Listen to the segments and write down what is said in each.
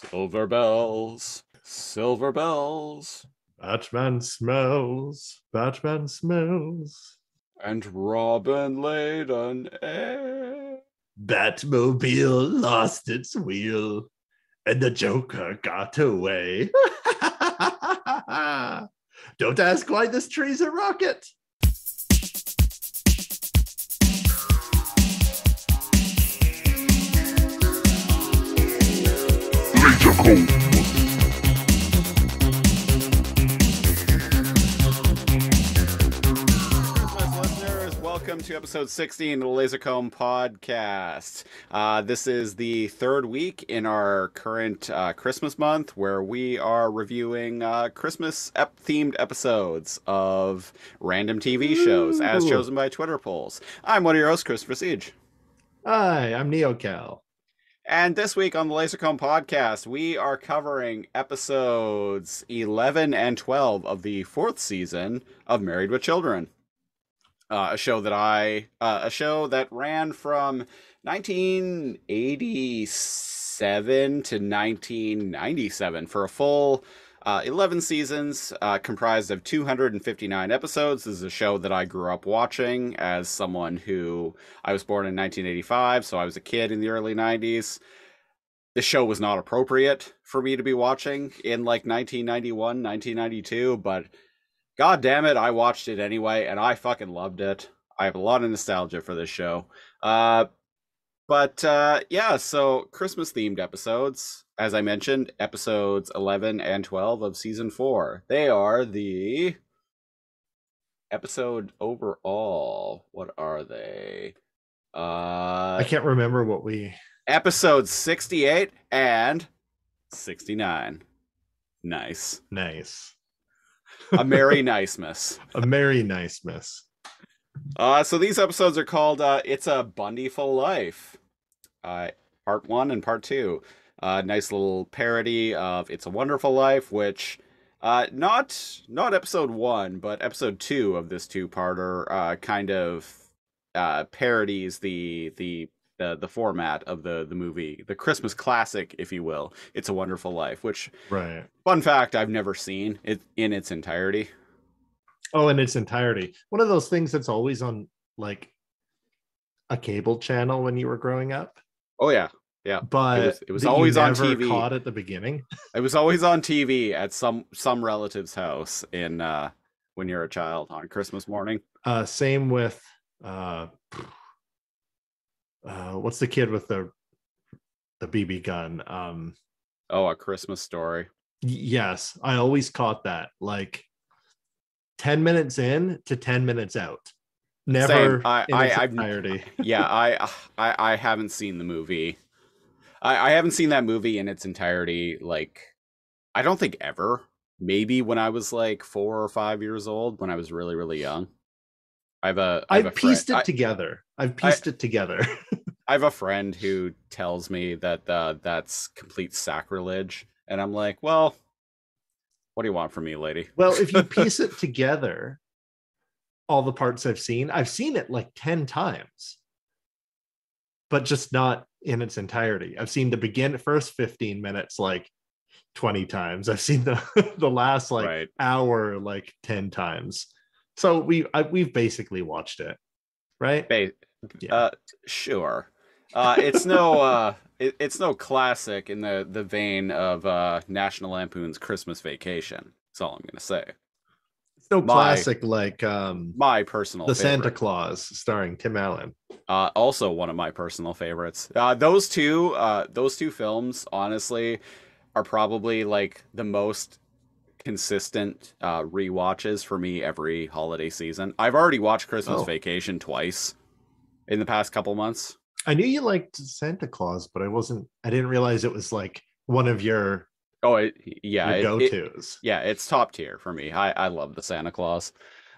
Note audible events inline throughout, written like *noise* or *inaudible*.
Silver bells, silver bells, Batman smells. Batman smells. and Robin laid an egg. Batmobile lost its wheel, and the Joker got away. *laughs* Don't ask why this tree's a rocket. Laser Christmas listeners, welcome to episode 16 of the Lazor Comb podcast. Uh, this is the third week in our current uh, Christmas month where we are reviewing uh, Christmas ep- themed episodes of random TV shows as chosen by Twitter polls. I'm one of your hosts, Christopher Siege. Hi, I'm Neo Kal. And this week on the Lazor Comb podcast, we are covering episodes 11 and 12 of the fourth season of Married with Children. Uh, a show that I, uh, a show that ran from 1987 to 1997 for a full uh, 11 seasons, uh, comprised of 259 episodes. This is a show that I grew up watching as someone who I was born in 1985, so I was a kid in the early 90s. The show was not appropriate for me to be watching in like 1991, 1992, but god damn it, I watched it anyway and I fucking loved it. I have a lot of nostalgia for this show. Uh but uh yeah, so Christmas themed episodes, as I mentioned, episodes 11 and 12 of season 4. They are the episode overall. What are they? Uh I can't remember what we. episodes 68 and 69. Nice. Nice. A merry *laughs* nicemas. A merry nice miss. Uh, so these episodes are called uh, "It's a Bundyful Life," uh, part one and part two. Uh, nice little parody of "It's a Wonderful Life," which uh, not not episode one, but episode two of this two-parter uh, kind of uh, parodies the the the the format of the the movie, the Christmas classic, if you will. "It's a Wonderful Life," which Right. fun fact I've never seen it in its entirety. Oh, in its entirety. One of those things that's always on like a cable channel when you were growing up, Oh yeah, yeah. but was- it was always on TV. Caught at the beginning. *laughs* It was always on TV at some some relative's house in uh when you're a child on Christmas morning. Uh, same with uh, uh, what's the kid with the the BB gun? Um, Oh, a Christmas story. yes, I always caught that like ten minutes in to ten minutes out. Never I- in I- I've- entirety. *laughs* Yeah, I I I haven't seen the movie. I I haven't seen that movie in its entirety like I don't think ever. Maybe when I was like 4 or 5 years old when I was really really young. I have a I I've friend- pieced it I- together. I've pieced it together. *laughs* I have a friend who tells me that uh, that's complete sacrilege, and I'm like, well, what do you want from me, lady? *laughs* well, if you *laughs* piece it together, all the parts I've seen, I've seen it like 10 times, but just not in its entirety. I've seen the begin first 15 minutes like 20 times. I've seen the *laughs* the last like right. hour like 10 times. So we I, we've basically watched it, right? Ba- Yeah. uh, sure. Uh, it's no, uh, it, it's no classic in the the vein of uh, National Lampoon's Christmas Vacation. That's all I'm gonna say. It's no my- classic like um My personal The Santa. Claus starring Tim Allen. Uh, also one of my personal favorites. Uh, those two, uh, those two films, honestly, are probably like the most consistent uh, rewatches for me every holiday season. I've already watched Christmas Oh. Vacation twice in the past couple months. I knew you liked Santa Claus, but I wasn't I didn't realize it was like one of your, Oh, it, yeah, your it- it- go-tos. yeah, it's top tier for me. I, I love the Santa Claus.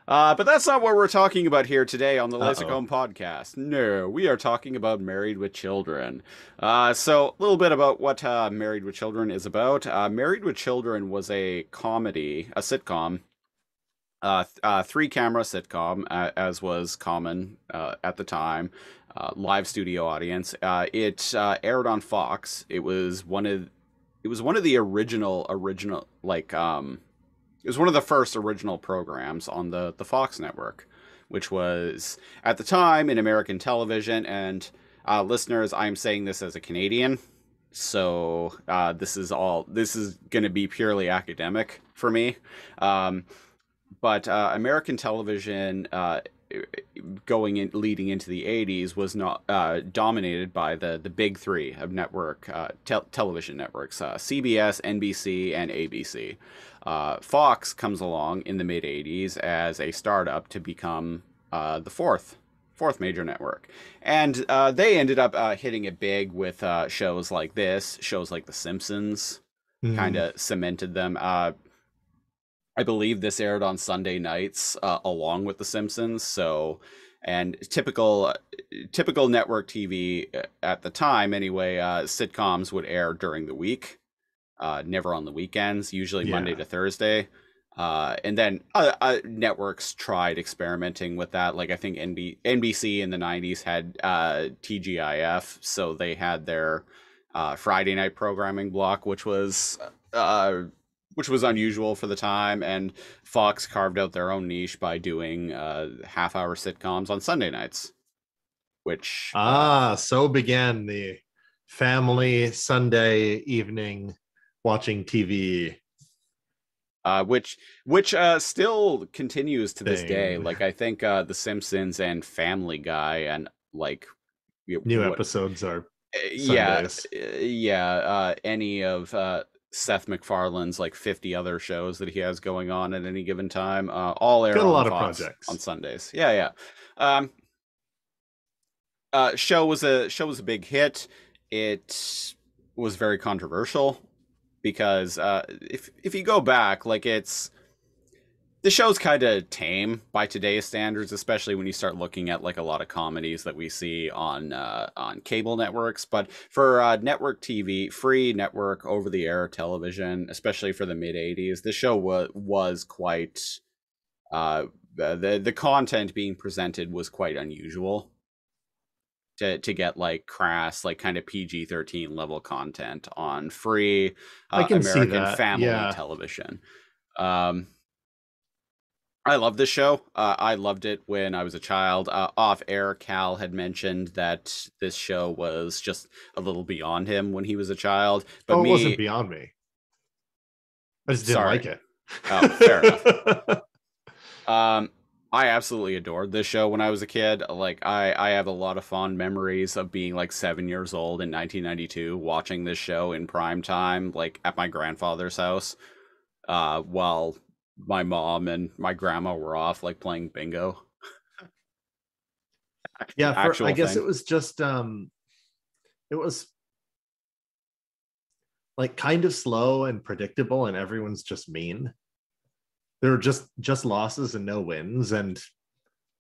Uh, but that's not what we're talking about here today on the. Lazor Comb podcast. No, we are talking about Married with Children. Uh, so, a little bit about what uh, Married with Children is about. Uh, Married with Children was a comedy, a sitcom, uh, th- uh, three camera sitcom, uh, as was common uh, at the time. Uh, live studio audience. Uh, it uh, aired on Fox. It was one of it was one of the original original like um it was one of the first original programs on the the Fox network, which was at the time in American television. And uh, listeners, I'm saying this as a Canadian, so uh, this is all this is going to be purely academic for me. Um, but American television going in leading into the 80s was not uh, dominated by the the big three of network uh, te- television networks uh, cbs nbc and abc uh, fox comes along in the mid 80s as a startup to become uh, the fourth fourth major network. And uh, they ended up hitting it big with shows like this shows like the simpsons mm-hmm. kind of cemented them I believe this aired on Sunday nights uh, along with The Simpsons. So, and typical uh, typical network TV uh, at the time anyway, uh, sitcoms would air during the week, uh, never on the weekends. Usually yeah. Monday to Thursday. Uh, and then networks tried experimenting with that. Like I think NB- NBC in the '90s had TGIF, so they had their Friday night programming block, which was which was unusual for the time. And Fox carved out their own niche by doing uh, half hour sitcoms on Sunday nights, which. Uh, ah, so began the family Sunday evening watching TV. Uh, which which uh, still continues to this day. Like I think uh, The Simpsons and Family Guy and like new what, episodes are uh, Sundays. yeah yeah uh, any of uh, Seth MacFarlane's like 50 other shows that he has going on at any given time. Uh, all air Got a lot of projects on Sundays. Yeah, yeah. Um, uh, show was a show was a big hit. It was very controversial because uh, if if you go back, like it's the show's kind of tame by today's standards, especially when you start looking at like a lot of comedies that we see on uh, on cable networks. But for uh, network TV, free network over the air television, especially for the mid '80s, the show was was quite uh, the the content being presented was quite unusual. To, to get like crass like kind of PG-13 level content on free uh, American family yeah. television. Um, I love this show. Uh, I loved it when I was a child. Uh, off air, Kal had mentioned that this show was just a little beyond him when he was a child. But oh, it me, wasn't beyond me. I just didn't sorry. like it. Oh, fair enough. *laughs* Um, I absolutely adored this show when I was a kid. Like I, I have a lot of fond memories of being like seven years old in 1992, watching this show in prime time, like at my grandfather's house, uh, while my mom and my grandma were off like playing bingo. *laughs* yeah, for, I guess thing. it was just um it was like kind of slow and predictable and everyone's just mean. There were just just losses and no wins and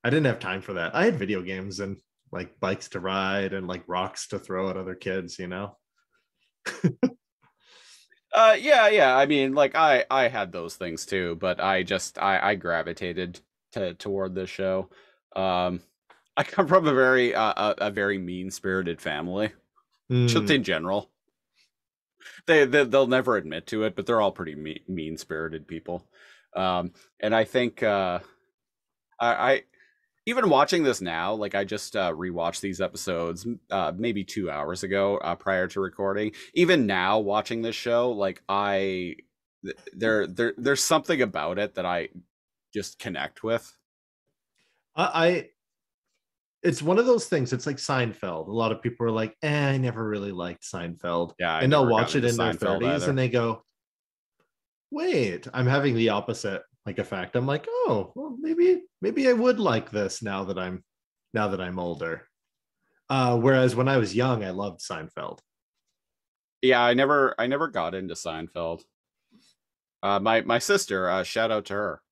I didn't have time for that. I had video games and like bikes to ride and like rocks to throw at other kids, you know. *laughs* Uh, yeah, yeah. I mean, like I I had those things too, but I just I I gravitated to toward this show. Um, *laughs* I come from a very uh, a, a very mean spirited family, mm. just hmm. in general. They, they they'll never admit to it, but they're all pretty mean spirited people. Um, and I think uh, I, I even watching this now, like I just uh, rewatched these episodes uh, maybe two hours ago uh, prior to recording. Even now, watching this show, like I, there, there, there's something about it that I just connect with. I, I, it's one of those things. It's like Seinfeld. A lot of people are like, "Eh, I never really liked Seinfeld." Yeah, I and they'll watch it in their thirties, and they go, "Wait, I'm having the opposite." Like effect i'm like oh well maybe maybe i would like this now that i'm now that i'm older uh whereas when i was young i loved seinfeld yeah i never i never got into seinfeld uh my my sister uh shout out to her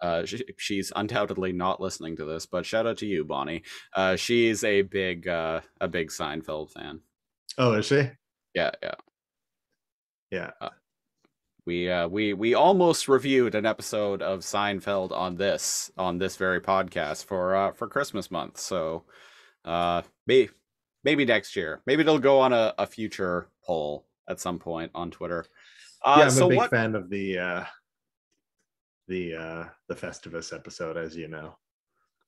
uh, she, she's undoubtedly not listening to this, but shout out to you, Bonnie. Uh, she's a big, uh, a big Seinfeld fan. Oh, is she? Yeah, yeah, yeah. We uh, we we almost reviewed an episode of Seinfeld on this on this very podcast for uh, for Christmas month. So uh, maybe maybe next year. Maybe it'll go on a, a future poll at some point on Twitter. Uh, yeah, I'm so a big what... fan of the uh, the uh, the Festivus episode, as you know.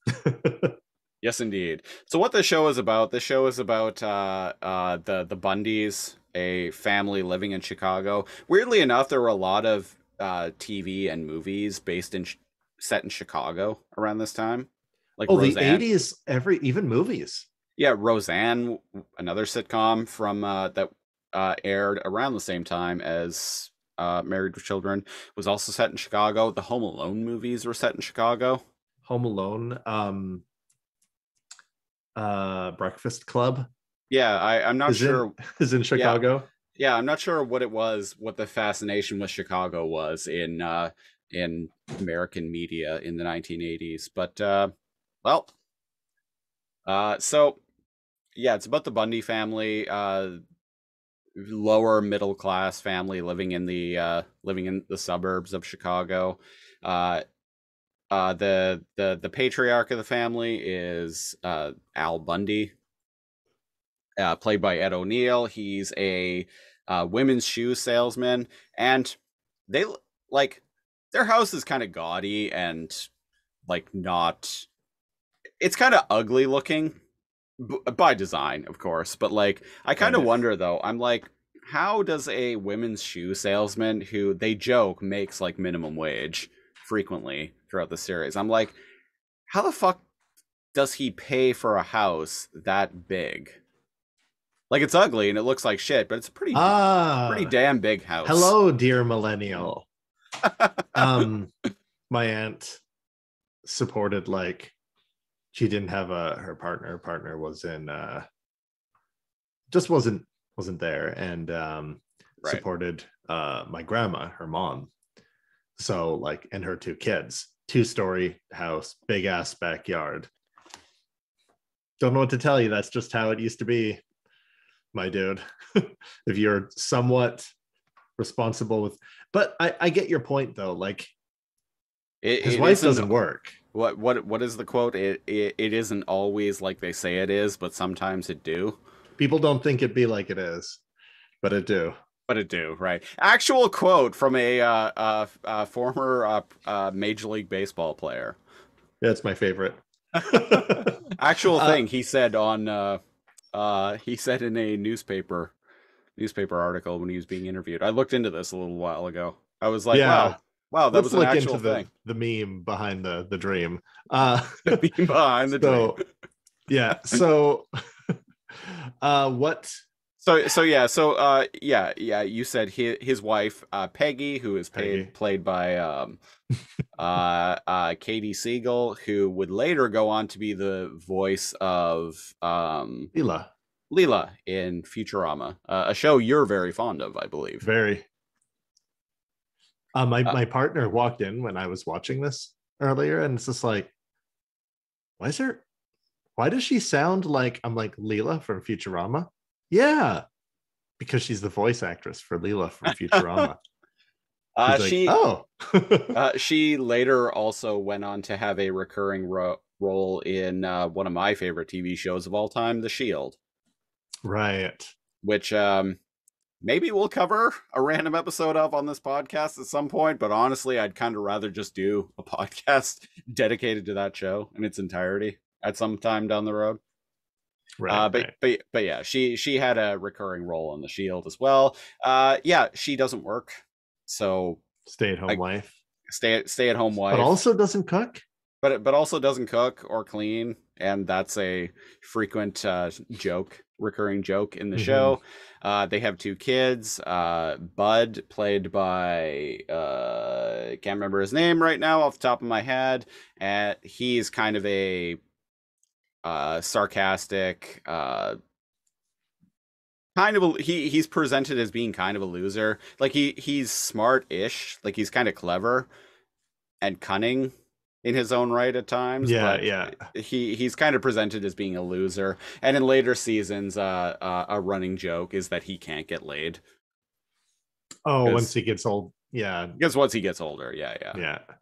*laughs* yes, indeed. So, what the show is about? The show is about uh, uh, the the Bundys, a family living in Chicago. Weirdly enough, there were a lot of uh, TV and movies based in set in Chicago around this time. Like oh, Roseanne. the '80s, every even movies. Yeah, Roseanne, another sitcom from uh, that uh, aired around the same time as uh, Married with Children, was also set in Chicago. The Home Alone movies were set in Chicago. Home Alone, um, uh, Breakfast Club. Yeah, I, I'm not is sure. In, *laughs* is in Chicago. Yeah. yeah, I'm not sure what it was, what the fascination with Chicago was in uh, in American media in the 1980s. But uh, well, uh, so yeah, it's about the Bundy family. Uh, lower middle class family living in the uh, living in the suburbs of Chicago. Uh, uh, the the the patriarch of the family is uh, Al Bundy, uh, played by Ed O'Neill. He's a uh, women's shoe salesman, and they like their house is kind of gaudy and like not. It's kind of ugly looking by design, of course. But like, I kind of wonder though. I'm like, how does a women's shoe salesman who they joke makes like minimum wage frequently throughout the series? I'm like, how the fuck does he pay for a house that big? Like it's ugly and it looks like shit, but it's a pretty ah, pretty damn big house. Hello, dear millennial. *laughs* um my aunt supported like she didn't have a her partner her partner was in uh just wasn't wasn't there and um right. supported uh my grandma her mom. So like and her two kids. Two story house big ass backyard. Don't know what to tell you. That's just how it used to be my dude *laughs* if you're somewhat responsible with but i i get your point though like it, his it wife doesn't work what what what is the quote? It, it it isn't always like they say it is, but sometimes it do. People don't think it be like it is, but it do. But it do, right? Actual quote from a uh, uh, uh former uh, uh, Major League Baseball player. That's my favorite. *laughs* Actual uh, thing he said on uh, he *laughs* said in a newspaper newspaper article when he was being interviewed. I looked into this a little while ago. I was like, yeah. wow, Wow, that Let's was an look actual into thing. The, the meme behind the the dream. *laughs* Uh, the meme behind the *laughs* so, dream. yeah. So, uh, what? So so yeah so uh yeah yeah you said his his wife uh Peggy who is paid, played by um *laughs* uh uh Katey Sagal who would later go on to be the voice of um Leela Leela in Futurama uh, a show you're very fond of I believe very uh, my uh, my partner walked in when I was watching this earlier, and it's just like, why is there? Why does she sound like I'm like Leela from Futurama? Yeah, because she's the voice actress for Leela from Futurama. *laughs* uh, like, she oh, uh, she later also went on to have a recurring ro- role in uh, one of my favorite TV shows of all time, The Shield. Right. Which um maybe we'll cover a random episode of on this podcast at some point but honestly i'd kind of rather just do a *laughs* podcast dedicated to that show in its entirety at some time down the road right, uh, but, right. but but yeah she she had a recurring role on the shield as well uh yeah she doesn't work so stay at home I, wife stay stay at home wife but also doesn't cook but but also doesn't cook or clean and that's a frequent uh, joke recurring joke in the mm-hmm. show uh, they have two kids. Uh, Bud, played by uh, can't remember his name right now off the top of my head. And he's kind of a uh, sarcastic, uh, kind of a, he he's presented as being kind of a loser. Like he he's smart-ish, like he's kind of clever and cunning in his own right at times. Yeah, yeah. He he's kind of presented as being a loser, and in later seasons, uh, uh a running joke is that he can't get laid. Oh, once he gets old, yeah. Because once he gets older, yeah, yeah,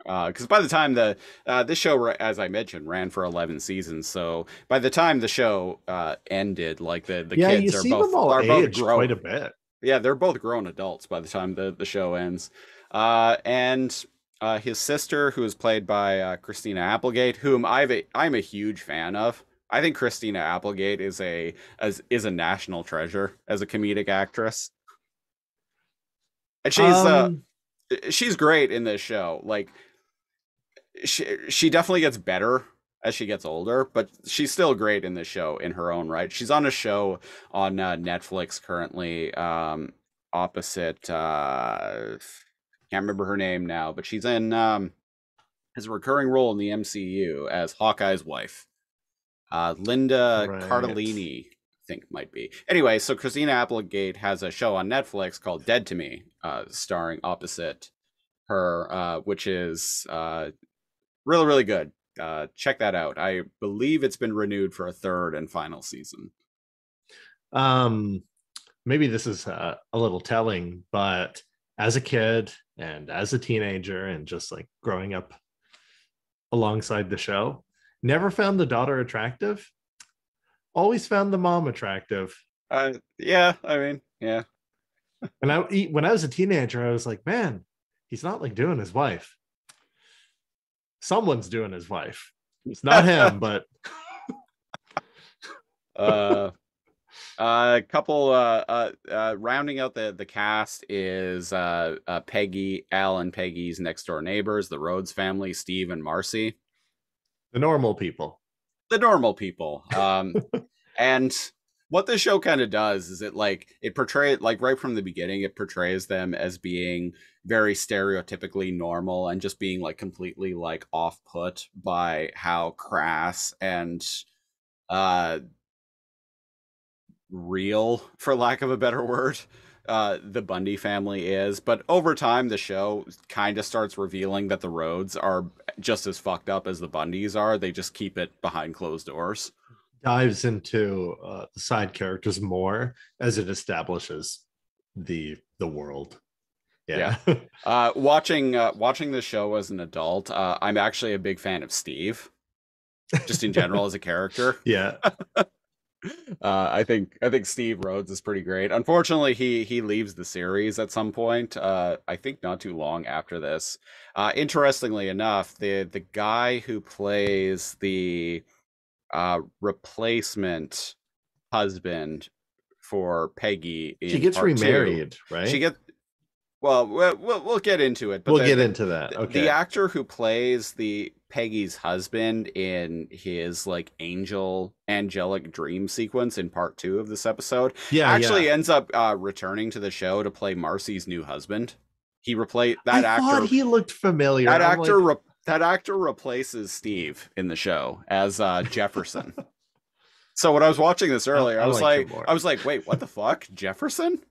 yeah. Because uh, by the time the uh, this show, as I mentioned, ran for eleven seasons, so by the time the show uh, ended, like the the yeah, kids are both are both grown. quite a bit. yeah, they're both grown adults by the time the the show ends. Uh, and uh, his sister, who is played by uh, Christina Applegate, whom I've a, I'm a huge fan of. I think Christina Applegate is a as is a national treasure as a comedic actress. And she's um, uh she's great in this show. Like she she definitely gets better as she gets older, but she's still great in this show in her own right. She's on a show on uh, Netflix currently um opposite uh can't remember her name now, but she's in um has a recurring role in the MCU as Hawkeye's wife. Uh, Linda right. Cardellini, think might be. Anyway, so Christina Applegate has a show on Netflix called Dead to Me, uh, starring opposite her, uh, which is uh, really, really good. Uh, check that out. I believe it's been renewed for a third and final season. Um, maybe this is uh, a little telling, but as a kid and as a teenager, and just like growing up alongside the show, Never found the daughter attractive. Always found the mom attractive. Uh, yeah, I mean, yeah. and I when I was a teenager, I was like, man, he's not like doing his wife. Someone's doing his wife. It's not him, *laughs* but uh a couple uh, uh, uh, rounding out the the cast is uh, uh Peggy, Al and Peggy's next door neighbors, the Rhodes family, Steve and Marcy the normal people the normal people. Um and what the show kind of does is it like it portrays like right from the beginning it portrays them as being very stereotypically normal and just being like completely like off put by how crass and uh real for lack of a better word uh, the Bundy family is. But over time, the show kind of starts revealing that the Rhodes are just as fucked up as the Bundys are. They just keep it behind closed doors. Dives into uh, the side characters more as it establishes the the world. Yeah. yeah. *laughs* uh, watching uh, watching the show as an adult, uh, I'm actually a big fan of Steve, just in general as a character. *laughs* Yeah. Uh, I think I think Steve Rhodes is pretty great. Unfortunately, he he leaves the series at some point. Uh, I think not too long after this. Uh, interestingly enough, the the guy who plays the uh, replacement husband for Peggy, she gets remarried, two, right? She gets well, we'll we'll get into it. But we'll the, get into that. Okay. The actor who plays the Peggy's husband in his like angel angelic dream sequence in part two of this episode, yeah, actually yeah. ends up uh, returning to the show to play Marcy's new husband. He replaced that I actor. he looked familiar. That I'm actor. Like... Re- that actor replaces Steve in the show as uh, Jefferson. *laughs* so when I was watching this earlier, I, I, was like I was like, wait, what the fuck, Jefferson?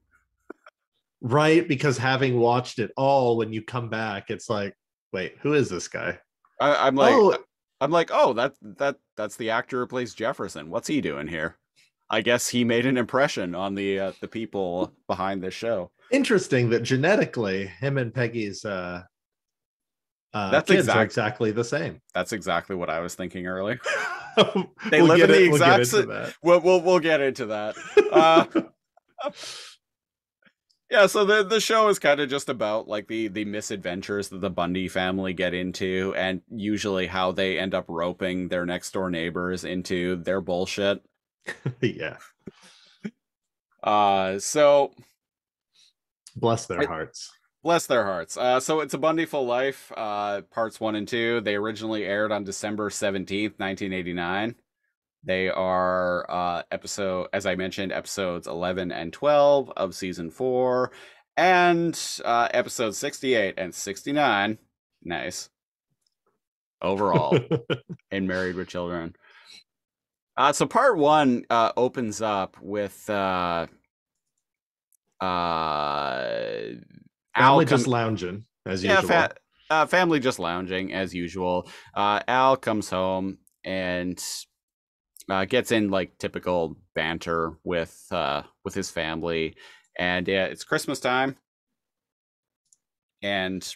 Right because having watched it all when you come back it's like wait who is this guy I, am like oh. i'm like oh that that that's the actor who plays jefferson what's he doing here i guess he made an impression on the uh, the people behind this show interesting that genetically him and peggy's uh uh, that's kids exact, are exactly the same. That's exactly what I was thinking earlier. *laughs* they we'll live in the it, exact. We'll, we'll, we'll we'll get into that. *laughs* Uh, yeah, so the the show is kind of just about like the the misadventures that the Bundy family get into, and usually how they end up roping their next door neighbors into their bullshit. *laughs* yeah. Uh, so bless their hearts. Bless their hearts. Uh, so it's a Bundyful Life, uh, parts one and two. They originally aired on December seventeenth, nineteen eighty nine. They are uh, episode, as I mentioned, episodes 11 and 12 of season four, and uh, episodes 68 and 69. Nice. Overall, *laughs* in Married with Children. Uh, so part one uh, opens up with uh, uh, Al just lounging as yeah, usual. Fa- uh, family just lounging as usual. Uh, Al comes home and uh, gets in like typical banter with uh, with his family, and yeah, it's Christmas time, and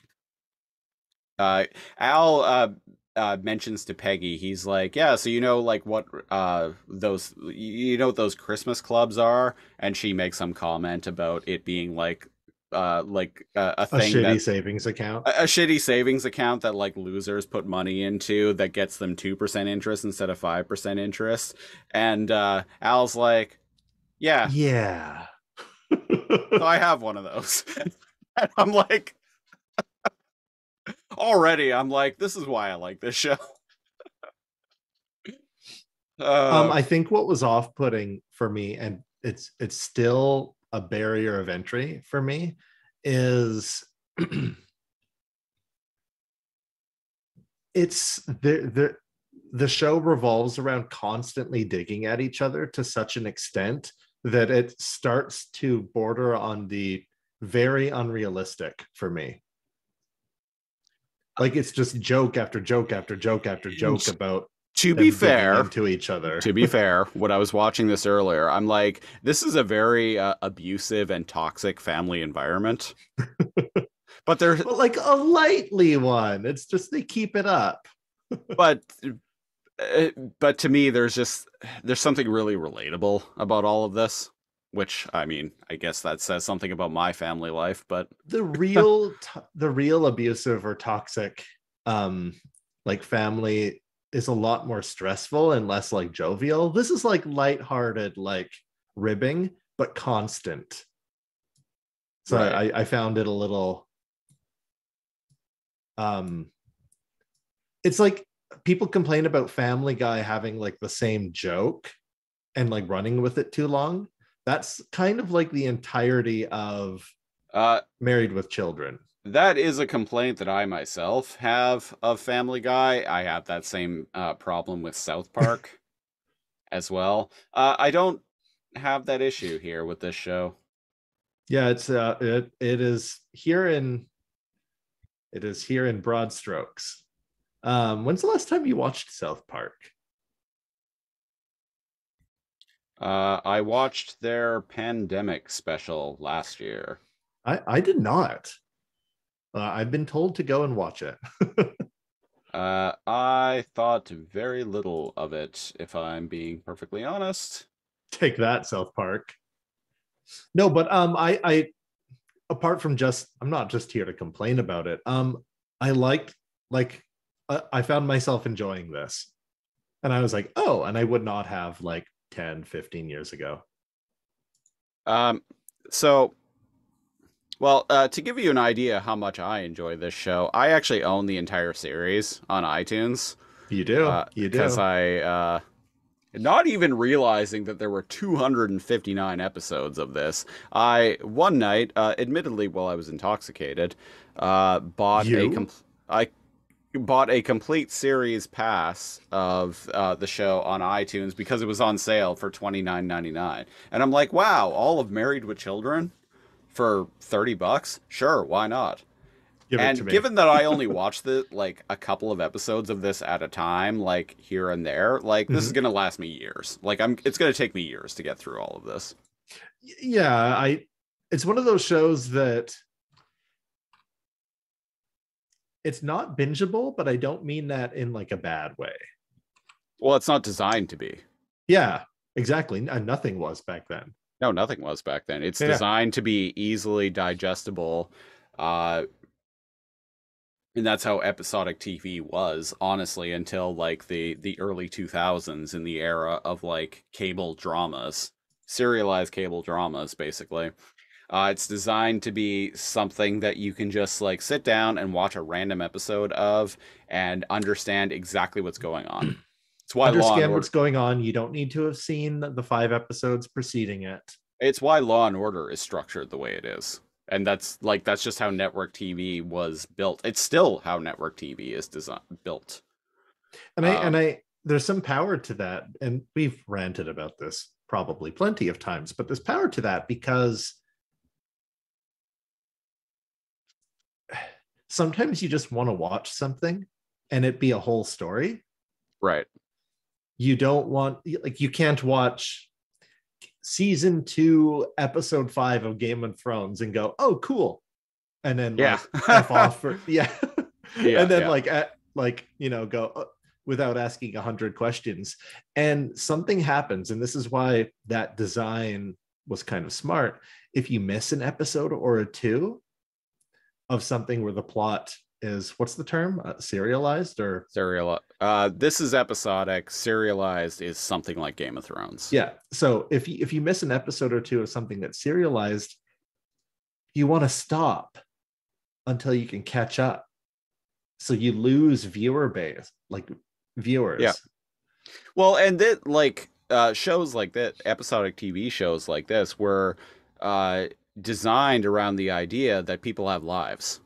uh, Al uh, uh, mentions to Peggy, he's like, "Yeah, so you know like what uh those you know what those Christmas clubs are?" And she makes some comment about it being like uh like uh, a A thing shitty that savings account. a, a shitty savings account that like losers put money into that gets them 2% interest instead of 5% interest. And uh Al's like, "Yeah, yeah. *laughs* so I have one of those." *laughs* and I'm like *laughs* already I'm like this is why I like this show. uh, um, I think what was off-putting for me, and it's it's still a barrier of entry for me, is *clears throat* it's the the the show revolves around constantly digging at each other to such an extent that it starts to border on the very unrealistic for me. Like it's just joke after joke after joke after joke about to be fair, to each other. to be fair, when I was watching this earlier, I'm like, this is a very uh, abusive and toxic family environment. *laughs* but there's, but like a lightly one. It's just they keep it up. *laughs* but, uh, but to me, there's just there's something really relatable about all of this. Which I mean, I guess that says something about my family life. But *laughs* The real, the real abusive or toxic, um, like family is a lot more stressful and less like jovial. This is like lighthearted, like ribbing, but constant. So Right. I, I found it a little. Um, it's like people complain about Family Guy having like the same joke and like running with it too long. That's kind of like the entirety of uh, Married with Children. That is a complaint that I myself have of Family Guy. I have that same uh, problem with South Park *laughs* as well. Uh, I don't have that issue here with this show. Yeah, it's uh it it is here in it is here in broad strokes. Um when's the last time you watched South Park? Uh, I watched their pandemic special last year. I I did not. Uh, I've been told to go and watch it. *laughs* Uh, I thought very little of it, if I'm being perfectly honest. Take that South Park. No, but um I I apart from just I'm not just here to complain about it. Um I liked like I, I found myself enjoying this. And I was like, "Oh, and I would not have like 10, 15 years ago." Um, so, well, uh, to give you an idea how much I enjoy this show, I actually own the entire series on iTunes. You do. Uh, you do. because I, uh, not even realizing that there were 259 episodes of this, I one night, uh, admittedly while I was intoxicated, uh, bought a You? com- I bought a complete series pass of uh, the show on iTunes because it was on sale for twenty nine ninety nine, and I'm like, wow, all of Married with Children for thirty bucks? Sure, why not? Give and given that I only *laughs* watched the like a couple of episodes of this at a time, like here and there, like this is Mm-hmm. gonna last me years. Like I'm, it's gonna take me years to get through all of this. yeah i it's one of those shows that it's not bingeable but i don't mean that in like a bad way Well, it's not designed to be. yeah exactly and nothing was back then No, nothing was back then. It's Yeah. designed to be easily digestible. Uh and that's how episodic TV was, honestly, until like the the early 2000s in the era of like cable dramas, serialized cable dramas basically. Uh, it's designed to be something that you can just like sit down and watch a random episode of and understand exactly what's going on. It's why Law and understand Order, what's going on you don't need to have seen the five episodes preceding it it's why Law and Order is structured the way it is. And that's like that's just how network TV was built. It's still how network TV is designed built. and i Um, and i there's some power to that and we've ranted about this probably plenty of times but there's power to that because *sighs* sometimes you just want to watch something and it be a whole story Right. You don't want like you can't watch season two episode five of game of thrones and go oh cool and then Yeah. like f off for *laughs* yeah Yeah, and then yeah. like a- like you know go uh, without asking a hundred questions. And something happens, and this is why that design was kind of smart. If you miss an episode or a two of something where the plot is what's the term? Uh, serialized or? Serial uh this is episodic. Serialized is something like game of thrones. Yeah. So if you if you miss an episode or two of something that's serialized you want to stop until you can catch up. So you lose viewer base like viewers. Yeah. Well and that like uh shows like that episodic tv shows like this were uh designed around the idea that people have lives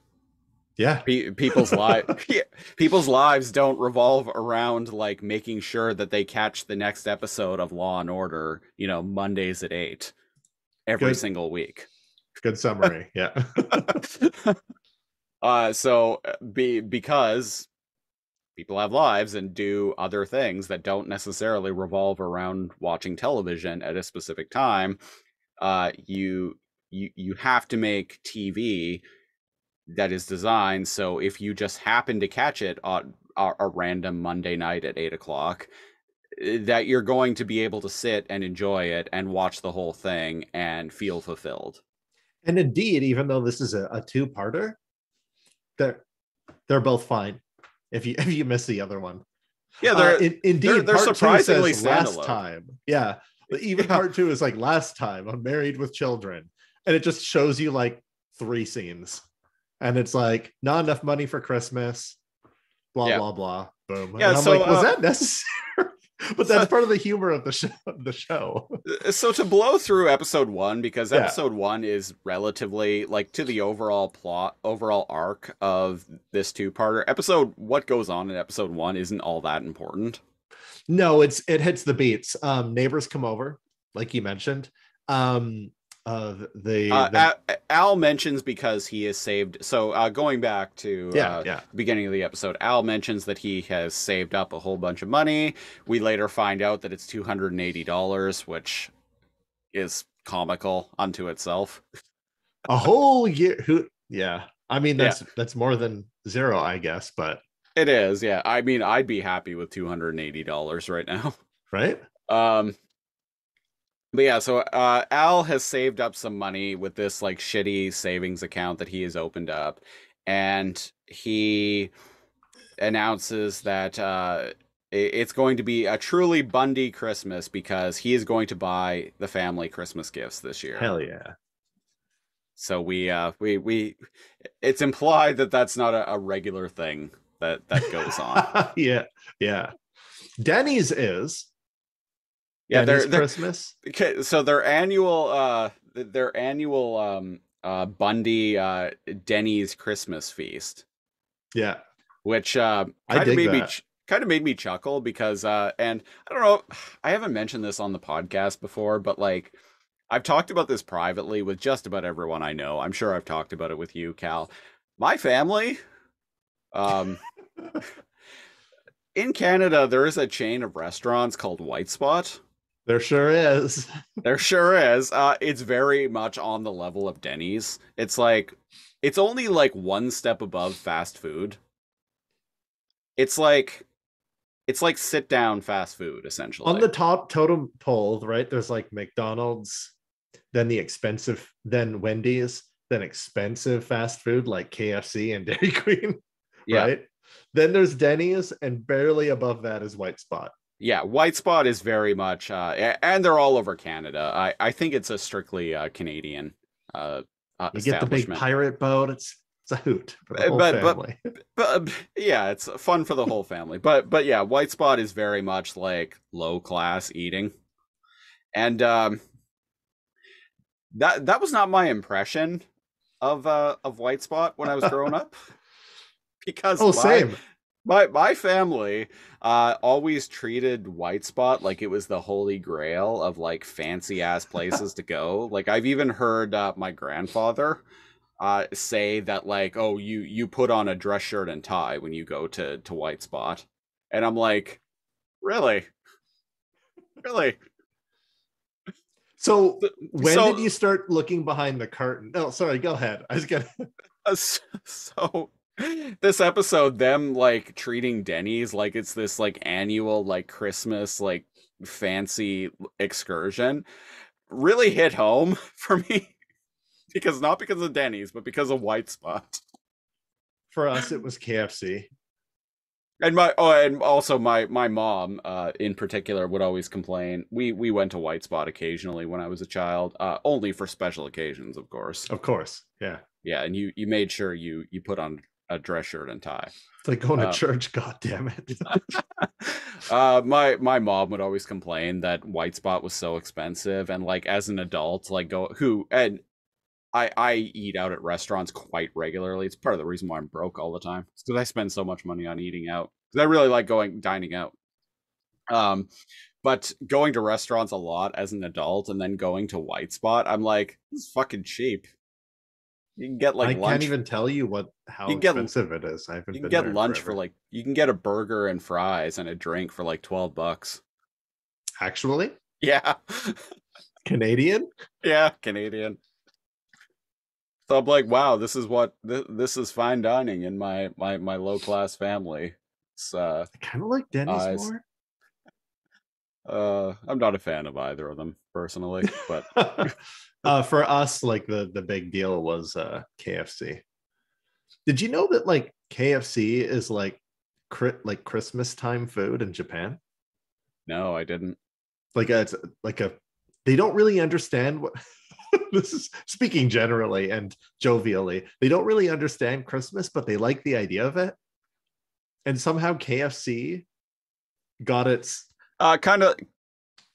yeah. Pe- people's lives *laughs* *laughs* people's lives don't revolve around like making sure that they catch the next episode of law and order you know mondays at 8 every Good. single week. Good summary yeah. *laughs* Uh so uh, be because people have lives and do other things that don't necessarily revolve around watching television at a specific time uh you you you have to make tv that is designed so if you just happen to catch it on a, a random monday night at eight o'clock eh, that you're going to be able to sit and enjoy it and watch the whole thing and feel fulfilled. And indeed even though this is a, a two-parter they're they're both fine if you *laughs* if you miss the other one. Yeah Uh, they're in- indeed they're- they're surprisingly last time. Yeah even Yeah. *laughs* part two is like last time i'm married with children. And it just shows you like three scenes and it's like not enough money for christmas blah Yeah. blah blah. Boom. Yeah, and i'm so, like was uh, that necessary? *laughs* But that's part of the humor of the show the show. Uh, so to blow through episode one because Yeah. episode one is relatively like to the overall plot overall arc of this two-parter episode what goes on in episode one isn't all that important. No it's it hits the beats. Um neighbors come over like you mentioned. Um uh the, uh, the- Al, mentions because he is saved so uh, going back to yeah uh, yeah. beginning of the episode al mentions that he has saved up a whole bunch of money. We later find out that it's $280 which is comical unto itself. A whole year who yeah. I mean Yeah. that's that's more than zero i guess but it is yeah. I mean i'd be happy with $280 right now. Right? Um, but yeah, so uh, Al has saved up some money with this like shitty savings account that he has opened up, and he announces that uh, it's going to be a truly Bundy Christmas because he is going to buy the family Christmas gifts this year. hell yeah So we uh we we it's implied that that's not a, a regular thing that that goes on. *laughs* yeah yeah denny's is yeah, they're christmas Okay, so their annual uh their annual um uh Bundy uh Denny's Christmas feast, yeah which uh I kind of made me that. ch- kind of made me chuckle because uh and I don't know, *sighs* I haven't mentioned this on the podcast before, but like I've talked about this privately with just about everyone I know. I'm sure I've talked about it with you, Kal. My family um *laughs* in Canada there is a chain of restaurants called White Spot. There sure is *laughs* There sure is. Uh, it's very much on the level of Denny's. It's like, it's only like one step above fast food. It's like, it's like sit down fast food essentially. on the top totem pole right there's like mcdonald's then the expensive then wendy's then expensive fast food like kfc and *laughs* dairy queen yeah, right then there's denny's and barely above that is white spot yeah. White Spot is very much, uh, and they're all over Canada. I, I think it's a strictly uh, Canadian uh, uh, you get the big pirate boat it's it's a hoot for the Uh, whole but- but- family *laughs* but uh, yeah, it's fun for the whole family. But but yeah, White Spot is very much like low class eating, and um, that that was not my impression of uh of White Spot when I was growing up, *laughs* because oh my, same my my family uh always treated White Spot like it was the holy grail of like fancy ass places to go. Like I've even heard uh, my grandfather uh say that like oh you you put on a dress shirt and tie when you go to to White Spot. And I'm like, "Really? Really?" so when so- did you start looking behind the curtain oh sorry go ahead i was gonna *laughs* so this episode, them like treating Denny's like it's this like annual like Christmas like fancy excursion really hit home *laughs* for me because not because of Denny's, but because of White Spot. For us, it was KFC. And my oh, and also my my mom, uh, in particular, would always complain. We we went to White Spot occasionally when I was a child, uh, only for special occasions, of course. Of course, yeah. Yeah, and you you made sure you you put on a dress shirt and tie. It's like going to Uh, church. God damn it! uh, my my mom would always complain that White Spot was so expensive, and like as an adult, like go who and I I eat out at restaurants quite regularly. It's part of the reason why I'm broke all the time. It's because I spend so much money on eating out. Because I really like going dining out. Um, but going to restaurants a lot as an adult, and then going to White Spot, I'm like, this is fucking cheap. You can get like I lunch can't even tell you what how You can get- expensive it is. I haven't. you been can get lunch for like you can get a burger and fries and a drink for like 12 bucks. actually Yeah. Canadian. *laughs* yeah, Canadian. So I'm like, wow, this is what this, this is fine dining in my my my low class family. It's uh I kind of like Denny's Eyes. more. uh I'm not a fan of either of them personally, but *laughs* *laughs* uh, for us, like the the big deal was uh, KFC. Did you know that like KFC is like cri- like Christmas time food in Japan? no, I didn't. Like a, it's like a they don't really understand what *laughs* this is speaking generally and jovially. They don't really understand Christmas, but they like the idea of it. And somehow KFC got its Uh kind of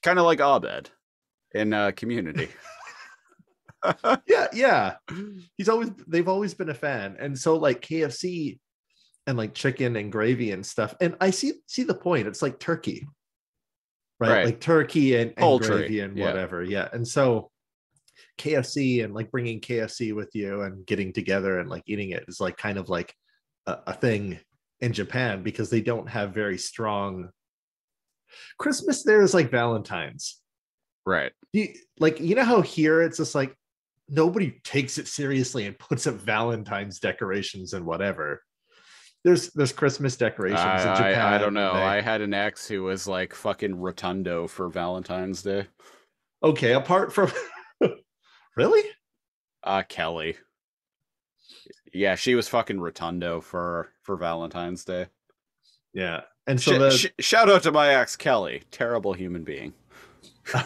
kind of like Abed in uh community. *laughs* yeah, yeah. Mm. He's always they've always been a fan. And so like KFC and like chicken and gravy and stuff. And I see see the point. It's like turkey. Right? Right. Like turkey and, and gravy and yeah. whatever. Yeah. And so KFC and like bringing KFC with you and getting together and like eating it is like kind of like a, a thing in Japan because they don't have very strong Christmas there is like Valentine's right. you, like you know how here it's just like nobody takes it seriously and puts up valentine's decorations and whatever there's there's christmas decorations I, in japan I don't know. they- I had an ex who was like fucking rotundo for Valentine's Day. okay apart from *laughs* really Uh Kelly. Yeah, she was fucking rotundo for for Valentine's Day. yeah and so Sh- the sh- shout out to my ex Kelly, terrible human being. *laughs*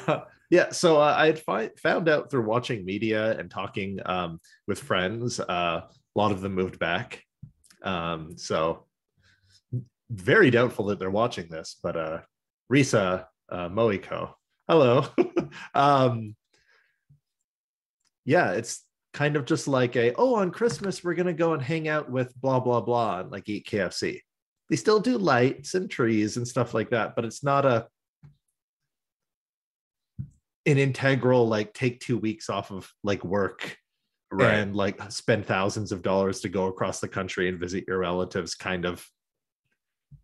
yeah so uh, i had fi- found out through watching media and talking um, with friends uh, a lot of them moved back. Um, so very doubtful that they're watching this but uh risa uh moiko hello. *laughs* Um yeah it's kind of just like a oh on christmas we're gonna go and hang out with blah blah blah and like eat kfc they still do lights and trees and stuff like that but it's not a an integral like take two weeks off of like work and like spend thousands of dollars to go across the country and visit your relatives kind of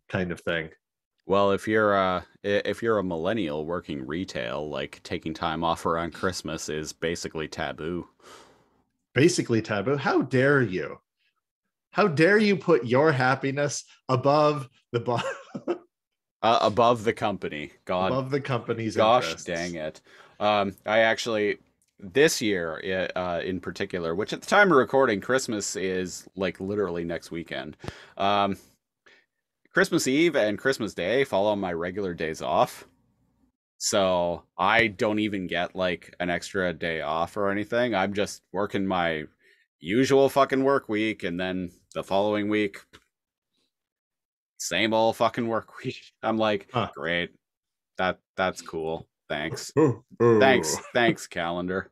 kind of thing Well, if you're uh i- if you're a millennial working retail, like taking time off around Christmas is basically taboo. basically taboo how dare you how dare you put your happiness above the bo- *laughs* Uh, above the company. God above the company's gosh interests. dang it. Um I actually this year uh in particular, which at the time of recording Christmas is like literally next weekend. Um Christmas Eve and Christmas Day fall on my regular days off. So I don't even get like an extra day off or anything. I'm just working my usual fucking work week and then the following week same old fucking work *laughs* week. I'm like, Huh. great. That that's cool. *laughs* Thanks. Oh, oh. Thanks. Thanks, calendar.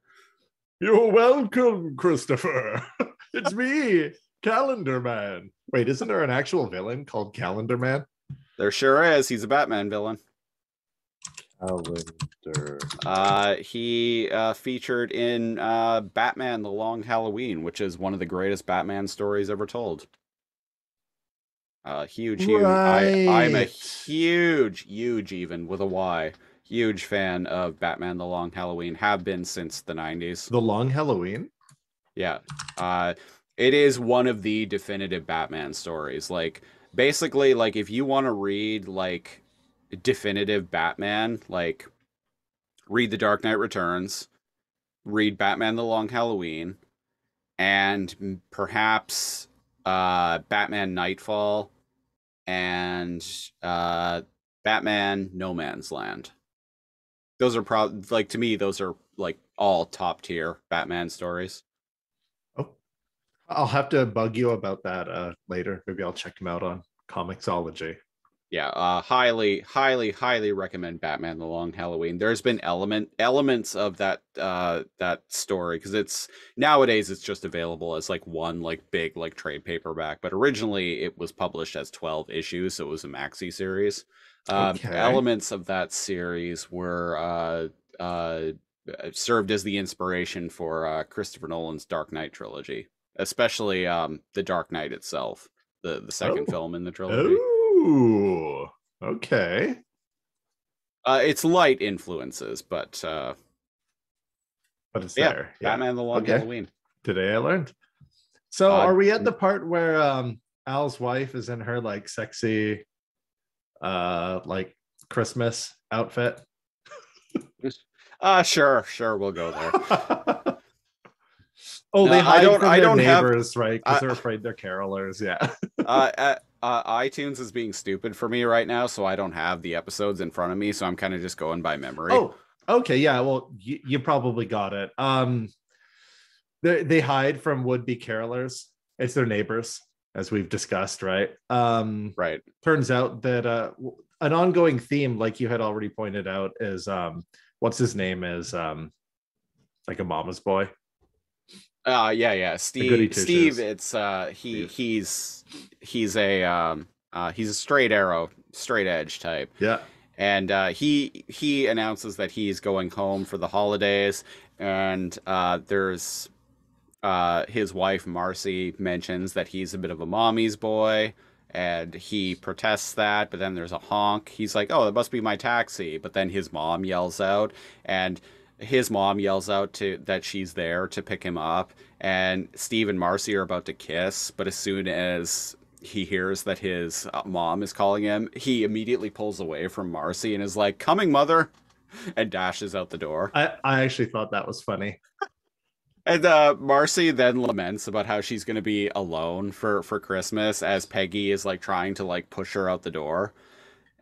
You're welcome, Christopher. *laughs* it's me, Calendar Man. Wait, isn't there an actual villain called Calendar Man? There sure is. He's a Batman villain. Calendar. Uh, he uh, featured in uh, Batman: The Long Halloween, which is one of the greatest Batman stories ever told. Uh, huge, huge. I, I'm a huge, huge, even with a Y, huge fan of Batman: The Long Halloween. Have been since the '90s. The Long Halloween? Yeah. Uh, It is one of the definitive Batman stories. Like basically like if you want to read like definitive Batman, like read The Dark Knight Returns, read Batman the Long Halloween, and perhaps uh Batman Nightfall and uh Batman No Man's Land. Those are probably like to me those are like all top tier Batman stories. Oh, I'll have to bug you about that uh, later. Maybe I'll check them out on Comixology. Yeah, uh, highly, highly, highly recommend Batman: The Long Halloween. There's been element elements of that uh, that story because it's nowadays it's just available as like one like big like trade paperback, but originally it was published as twelve issues, so it was a maxi series. Uh, Okay. Elements of that series were uh, uh, served as the inspiration for uh, Christopher Nolan's Dark Knight trilogy, especially um, the Dark Knight itself, the the second Oh. film in the trilogy. Oh, okay. Uh, it's light influences, but uh, But it's Yeah, there. Yeah. Batman: The Long Okay. Halloween. Today I learned. So Uh, are we at the part where um Al's wife is in her like sexy uh like Christmas outfit? Uh sure, sure, we'll go there. *laughs* oh, they No, I hide don't- from I their don't have- neighbors, right? Because they're afraid they're carolers. Yeah. *laughs* uh, uh, uh, iTunes is being stupid for me right now, so I don't have the episodes in front of me, so I'm kind of just going by memory. Oh, okay. Yeah. Well, you, you probably got it. Um, they they hide from would be carolers. It's their neighbors, as we've discussed, right? Um, right. turns out that uh, an ongoing theme, like you had already pointed out, is um, what's his name is um, like a mama's boy. Uh yeah, yeah. Steve Steve, it's uh he Steve. he's he's a um uh he's a straight arrow, straight edge type. Yeah. and uh, he he announces that he's going home for the holidays and uh, there's uh, his wife marcy mentions that he's a bit of a mommy's boy and he protests that but then there's a honk he's like oh it must be my taxi but then his mom yells out and his mom yells out to that she's there to pick him up and steve and marcy are about to kiss but as soon as he hears that his uh, mom is calling him, he immediately pulls away from Marcy and is like, "Coming, mother," and dashes out the door. I, I actually thought that was funny. *laughs* And uh, Marcy then laments about how she's going to be alone for for Christmas as Peggy is like trying to like push her out the door.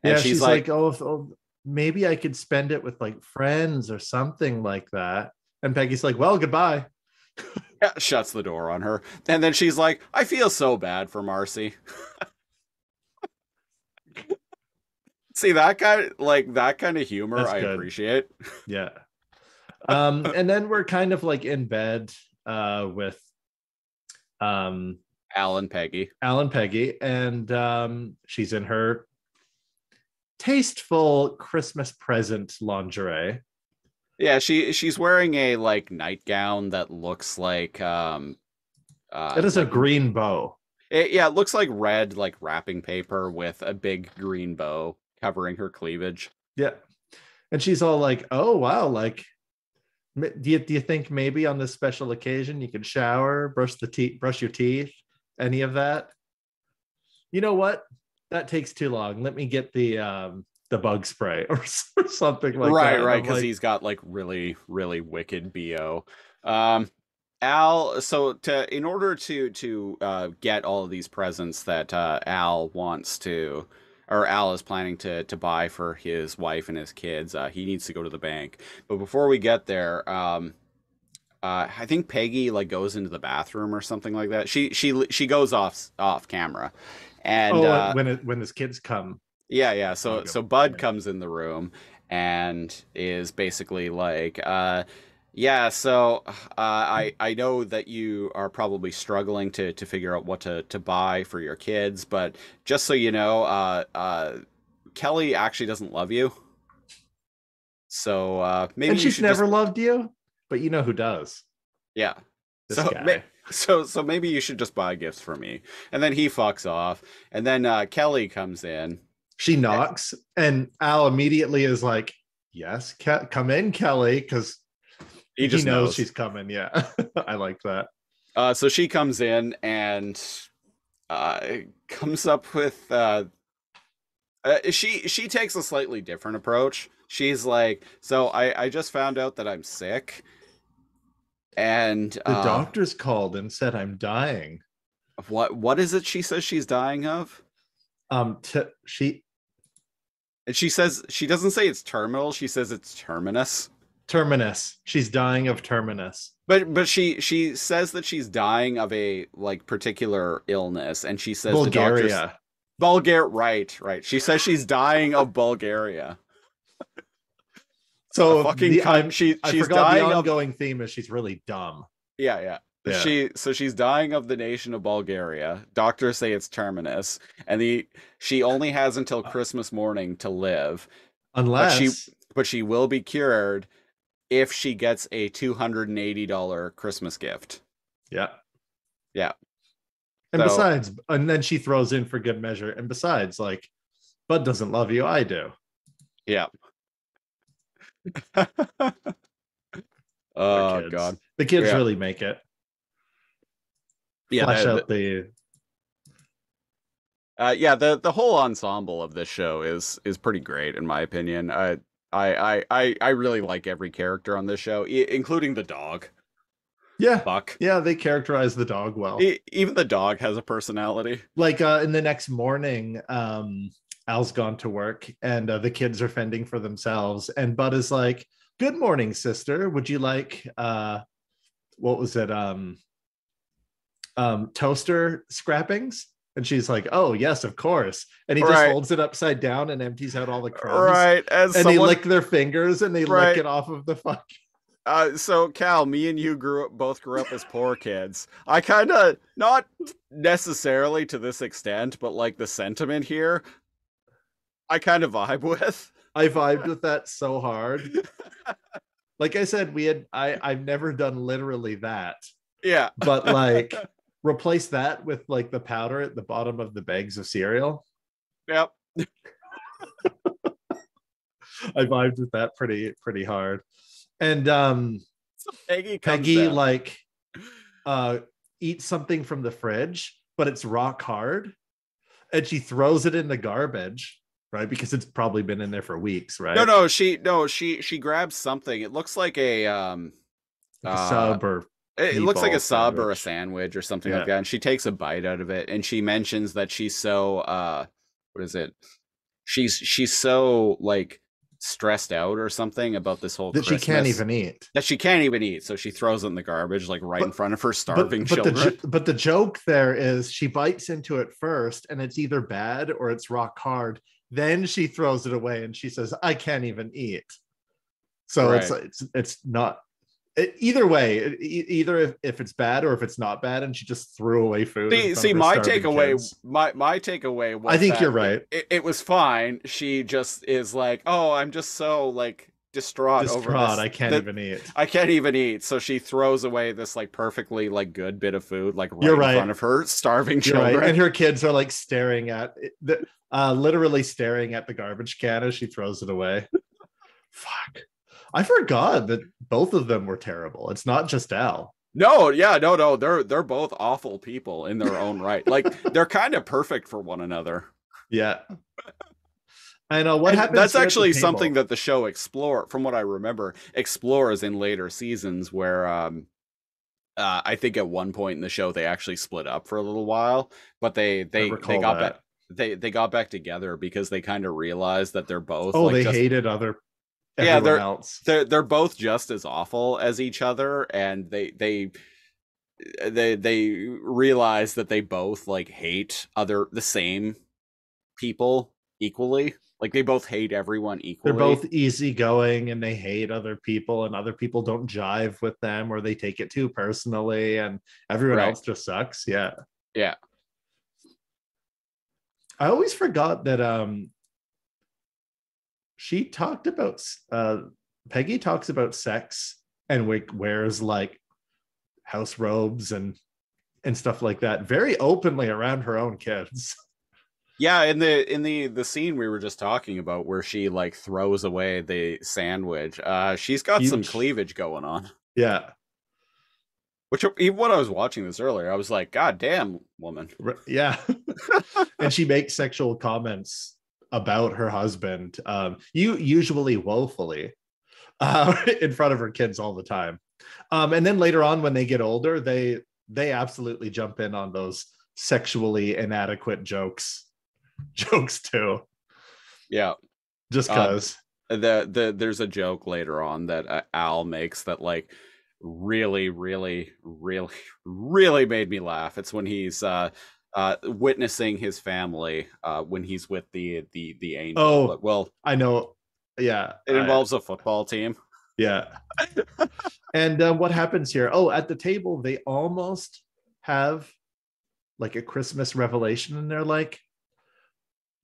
And yeah, she's, like, oh, if, oh, maybe I could spend it with like friends or something like that. And Peggy's like, well, goodbye. *laughs* yeah, shuts the door on her. And then she's like, "I feel so bad for Marcy." *laughs* See that kind like that kind of humor That's I good. appreciate. Yeah. Um, and then we're kind of like in bed uh, with um, Al and Peggy. Al and Peggy, and um, she's in her tasteful Christmas present lingerie. Yeah, she she's wearing a like nightgown that looks like um uh It is a green bow. it- yeah, it looks like red like wrapping paper with a big green bow covering her cleavage. Yeah. And she's all like, oh, wow. Like, do you, do you think maybe on this special occasion you could shower, brush the teeth, brush your teeth, any of that? You know what? That takes too long. Let me get the um the bug spray or, *laughs* or something like right, that. right right, because like, he's got like really, really wicked bo. Um, Al, so to in order to to uh, get all of these presents that uh, Al wants to, or Al is planning to to buy for his wife and his kids, uh, he needs to go to the bank. But before we get there, um, uh, I think Peggy like goes into the bathroom or something like that. She she she goes off off camera, and oh, uh, when it, when his kids come, yeah, yeah. So so Bud comes in the room and is basically like, uh, yeah. So uh, I I know that you are probably struggling to to figure out what to to buy for your kids, but just so you know, uh, uh, Kelly actually doesn't love you. So uh, maybe and she's should never just, loved you, but you know who does? yeah. This So, guy. ma- So so maybe you should just buy gifts for me. And then he fucks off. And then uh, Kelly comes in. she knocks, and Al immediately is like, "Yes, Ke- come in, Kelly," because He he, just knows, knows. she's coming. Yeah, *laughs* I like that. Uh, so she comes in and uh, comes up with uh, uh, she she takes a slightly different approach. She's like, so I I just found out that I'm sick, and The uh, doctors called and said I'm dying. what what is it she says she's dying of? Um, t- she And she says she doesn't say it's terminal. She says it's terminus. Terminus. She's dying of terminus. But but she she says that she's dying of a like particular illness, and she says the doctors Bulgaria. Bulgaria. Right, right. She says she's dying of Bulgaria. So fucking the. She I she's forgot the dying of ongoing theme is she's really dumb. yeah yeah. Yeah. She so she's dying of the nation of Bulgaria. Doctors say it's terminus, and the she only has until uh. Christmas morning to live, Unless she- but she will be cured if she gets a two hundred and eighty dollar Christmas gift. Yeah. Yeah. And So- besides, and then she throws in for good measure. And besides, like, Bud doesn't love you, I do. Yeah. *laughs* Oh god. The kids Yeah. really make it. Yeah, Flesh the, out the uh, yeah, the the whole ensemble of this show is is pretty great in my opinion. I I I I, I really like every character on this show, I- including the dog, Yeah. Buck. Yeah, they characterize the dog well. E- even the dog has a personality. like uh in the next morning, um, Al's gone to work and uh, the kids are fending for themselves. And Bud is like, Good morning, sister. Would you like uh what was it? Um um toaster scrappings? And she's like, Oh, yes, of course. And he just holds it upside down and empties out all the crumbs. Right, as And they lick their fingers and they Right. lick it off of the fuck. *laughs* uh, so Kal, me and you grew up both grew up as poor kids. I kind of not necessarily to this extent, but like the sentiment here, I kind of vibe *laughs* with. I vibed with that so hard. Like I said, we had I I've never done literally that. Yeah, but like *laughs* replace that with like the powder at the bottom of the bags of cereal. yep. *laughs* I vibed with that pretty pretty hard. And um so Peggy Peggy down. like uh eats something from the fridge, but it's rock hard. And she throws it in the garbage, right? Because it's probably been in there for weeks, right? No, no, she no, she she grabs something. It looks like a um Like a uh, sub or It, looks like a sub or a sandwich. or something Yeah. like that. And she takes a bite out of it and she mentions that she's so uh what is it? She's she's so like stressed out or something about this whole that she can't even eat. that she can't even eat. So she throws it in the garbage like right in front of her But, starving but the children. jo- but the joke there is she bites into it first and it's either bad or it's rock hard. Then she throws it away and she says, "I can't even eat." So it's Right. it's it's not it, either way. either if, if it's bad or if it's not bad, and she just threw away food. See, see, my takeaway, kids. my my takeaway was. I think you're right. It, it was fine. She just is like, oh, I'm just so like distraught, over Distraught, this. I can't that- even eat. I can't even eat. So she throws away this like perfectly like good bit of food, like right You're right. in front of her *laughs* starving You're children. right. And her kids are like staring at the, uh, literally staring at the garbage can as she throws it away. *laughs* Fuck. I forgot that both of them were terrible. It's not just Al. No, yeah, no, no. They're they're both awful people in their own right. Like *laughs* they're kind of perfect for one another. Yeah. I know what And happens. That's here at the actually something that the show explore, from what I remember, explores in later seasons. Where um, uh, I think at one point in the show they actually split up for a little while, but they they they got that. back they they got back together because they kind of realized that they're both Oh, like they just, hated other. Yeah, they're- else. they're they're both just as awful as each other and they they they they realize that they both like hate other the same people equally like they both hate everyone equally They're both easygoing and they hate other people, and other people don't jive with them or they take it too personally, and everyone Right. else just sucks. Yeah. Yeah. I always forgot that um she talked about uh Peggy talks about sex and we- wears like house robes and and stuff like that very openly around her own kids. *laughs* yeah in the in the the scene we were just talking about where she like throws away the sandwich uh she's got some cleavage going on Yeah. Which even when I was watching this earlier, I was like, God damn, woman. Yeah. *laughs* and she makes sexual comments about her husband, um, you usually woefully, uh, *laughs* in front of her kids all the time. Um, and then later on, when they get older, they they absolutely jump in on those sexually inadequate jokes, *laughs* jokes too. Yeah, just because. Um, the the there's a joke later on that uh, Al makes that like really, really, really, really made me laugh. It's when he's uh, uh, witnessing his family uh, when he's with the the the angel. Oh, but, well, I know. Yeah, it involves I, a football team. Yeah. *laughs* and uh, what happens here? Oh, at the table they almost have like a Christmas revelation, and they're like,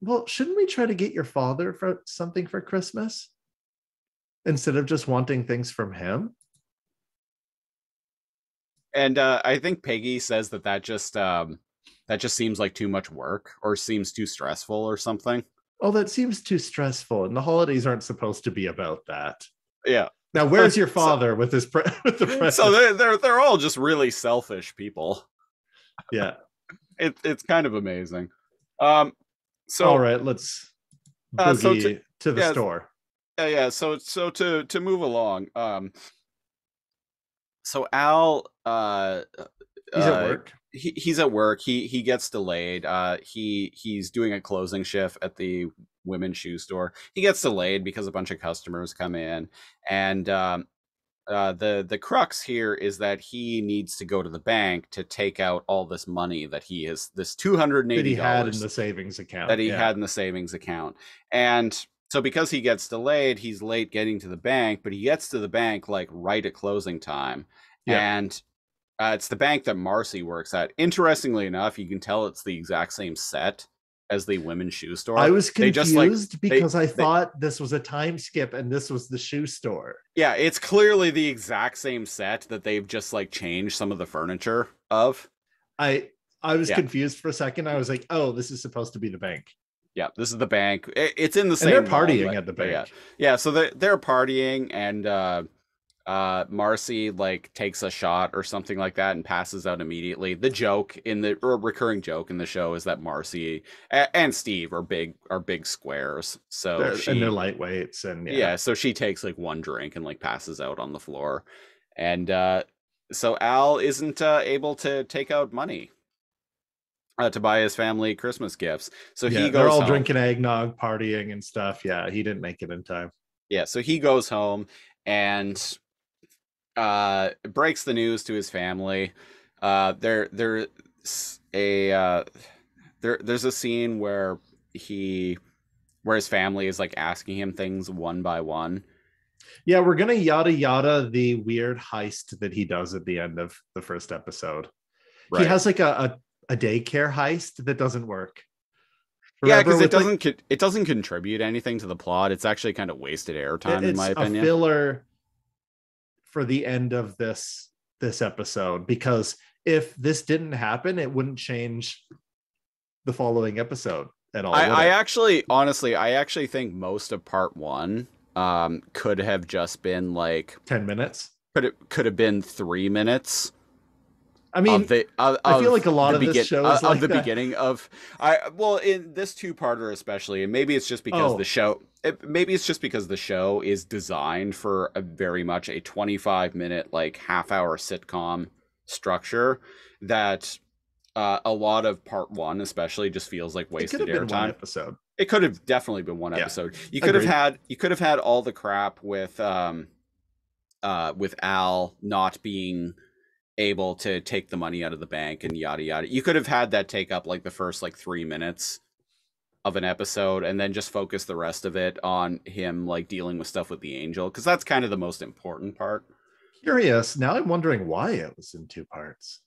"Well, shouldn't we try to get your father for something for Christmas instead of just wanting things from him?" and uh, I think Peggy says that that just um, that just seems like too much work or seems too stressful or something. Oh, that seems too stressful, and the holidays aren't supposed to be about that. Yeah. Now, where's your *laughs* father so, with his pre- *laughs* with the present? So they're, they're they're all just really selfish people. Yeah. *laughs* it, it's kind of amazing. Um. So all right, let's boogie uh, so to, to the yeah, store. Yeah, yeah. So so to to move along. Um so Al uh he's uh, at work. He, he's at work. He he gets delayed. Uh he he's doing a closing shift at the women's shoe store. He gets delayed because a bunch of customers come in and um uh, the the crux here is that he needs to go to the bank to take out all this money that he has this two hundred and eighty dollars in the savings account that he yeah. had in the savings account, and so because he gets delayed, he's late getting to the bank, but he gets to the bank like right at closing time. Yeah. And uh, it's the bank that Marcy works at. Interestingly enough, you can tell it's the exact same set as the women's shoe store. I was confused just, like, because they, I thought they, this was a time skip and this was the shoe store. Yeah, it's clearly the exact same set that they've just like changed some of the furniture of. I I was yeah. confused for a second. I was like, "Oh, this is supposed to be the bank." Yeah, this is the bank. It's in the same. And they're partying mall, at the bank. Yeah, yeah. So they're they're partying, and uh, uh, Marcy like takes a shot or something like that and passes out immediately. The joke in the or recurring joke in the show is that Marcy a- and Steve are big are big squares. So they're, she, and they're lightweights and yeah. yeah. So she takes like one drink and like passes out on the floor, and uh, so Al isn't uh, able to take out money uh, to buy his family Christmas gifts. So yeah, he goes. They're all home. drinking eggnog, partying, and stuff. Yeah, he didn't make it in time. Yeah, so he goes home and uh, breaks the news to his family. Uh, there, there's a uh, there, there's a scene where he, where his family is like asking him things one by one. Yeah, we're gonna yada yada the weird heist that he does at the end of the first episode. Right. He has like a, a, a daycare heist that doesn't work. Remember yeah, because it doesn't like, it doesn't contribute anything to the plot. It's actually kind of wasted airtime, in my opinion. filler for the end of this this episode because if this didn't happen, it wouldn't change the following episode at all. I, I actually, honestly, I actually think most of part one um, could have just been like ten minutes. Could it could have been three minutes? I mean, the, uh, I feel like a lot of begin- this show is uh, like of the that. beginning of I well in this two parter especially, and maybe it's just because oh. the show. It, maybe it's just because the show is designed for a very much a twenty five minute like half hour sitcom structure that uh, a lot of part one especially just feels like wasted airtime. Episode. It could have definitely been one episode. You could Agreed. have had you could have had all the crap with um uh with Al not being able to take the money out of the bank and yada yada. You could have had that take up like the first like three minutes of an episode and then just focus the rest of it on him like dealing with stuff with the angel because that's kind of the most important part. Curious. Now I'm wondering why it was in two parts.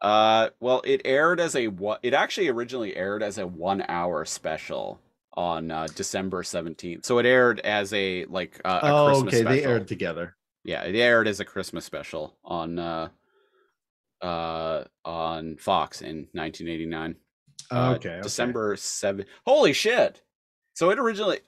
Uh, well, it aired as a what? It actually originally aired as a one-hour special on uh, December seventeenth. So it aired as a like uh, a oh, Christmas okay. Special. They aired together yeah, it aired as a Christmas special on uh uh on Fox in 1989. Uh, okay, December 7. Holy shit. So it originally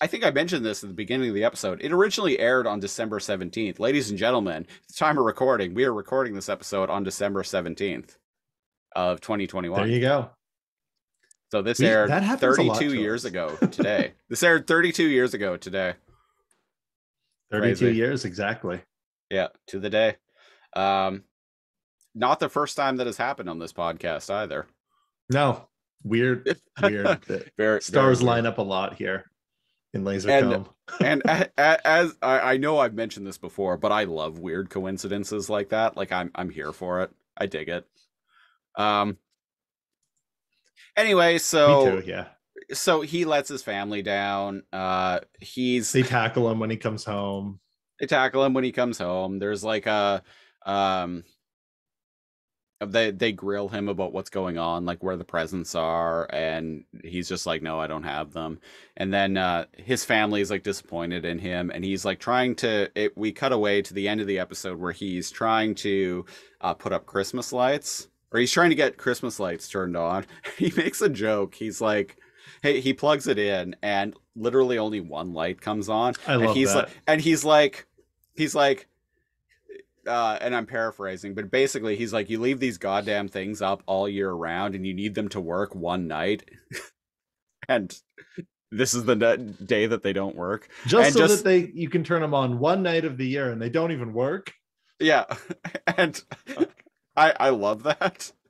I think I mentioned this at the beginning of the episode. It originally aired on December 17th. Ladies and gentlemen, the time of recording, we are recording this episode on December 17th of 2021. There you go. So this We- aired that happens 32 years us. ago *laughs* today. this aired 32 years ago today. 32 Crazy. years exactly. Yeah, to the day. Um not the first time that has happened on this podcast either. No, weird, *laughs* weird. *laughs* Very Stars very line up a lot here in Lazor And- Comb. *laughs* and a, a, as I, I know I've mentioned this before, but I love weird coincidences like that. Like I'm I'm here for it. I dig it. Um. Anyway, so too. Yeah, so he lets his family down. Uh, he's they tackle him when he comes home. they tackle him when he comes home. There's like a um. They they grill him about what's going on, like where the presents are, and he's just like, "No, I don't have them." And then uh, his family is like disappointed in him, and he's like trying to. It, we cut away to the end of the episode where he's trying to uh, put up Christmas lights, or he's trying to get Christmas lights turned on. *laughs* he makes a joke. He's like, "Hey," he plugs it in, and literally only one light comes on I and love he's that. like and he's like he's like uh and i'm paraphrasing but basically he's like you leave these goddamn things up all year round and you need them to work one night. *laughs* And this is the day that they don't work. Just and so just- that they you can turn them on one night of the year and they don't even work. yeah. *laughs* And i i love that. *laughs*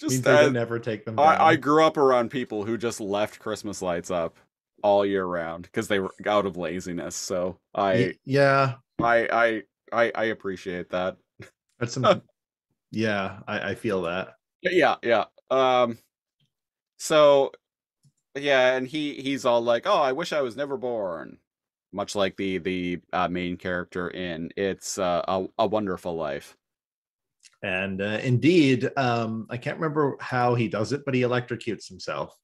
Just uh, never take them. I, I grew up around people who just left christmas lights up all year round because they were out of laziness. So I yeah, I I I, I appreciate that. that's some. *laughs* yeah, I, I feel that. Yeah, yeah. Um so yeah, and he he's all like, "Oh, I wish I was never born." Much like the the uh, main character in It's uh, a a Wonderful Life. And uh, indeed, um, I can't remember how he does it, but he electrocutes himself.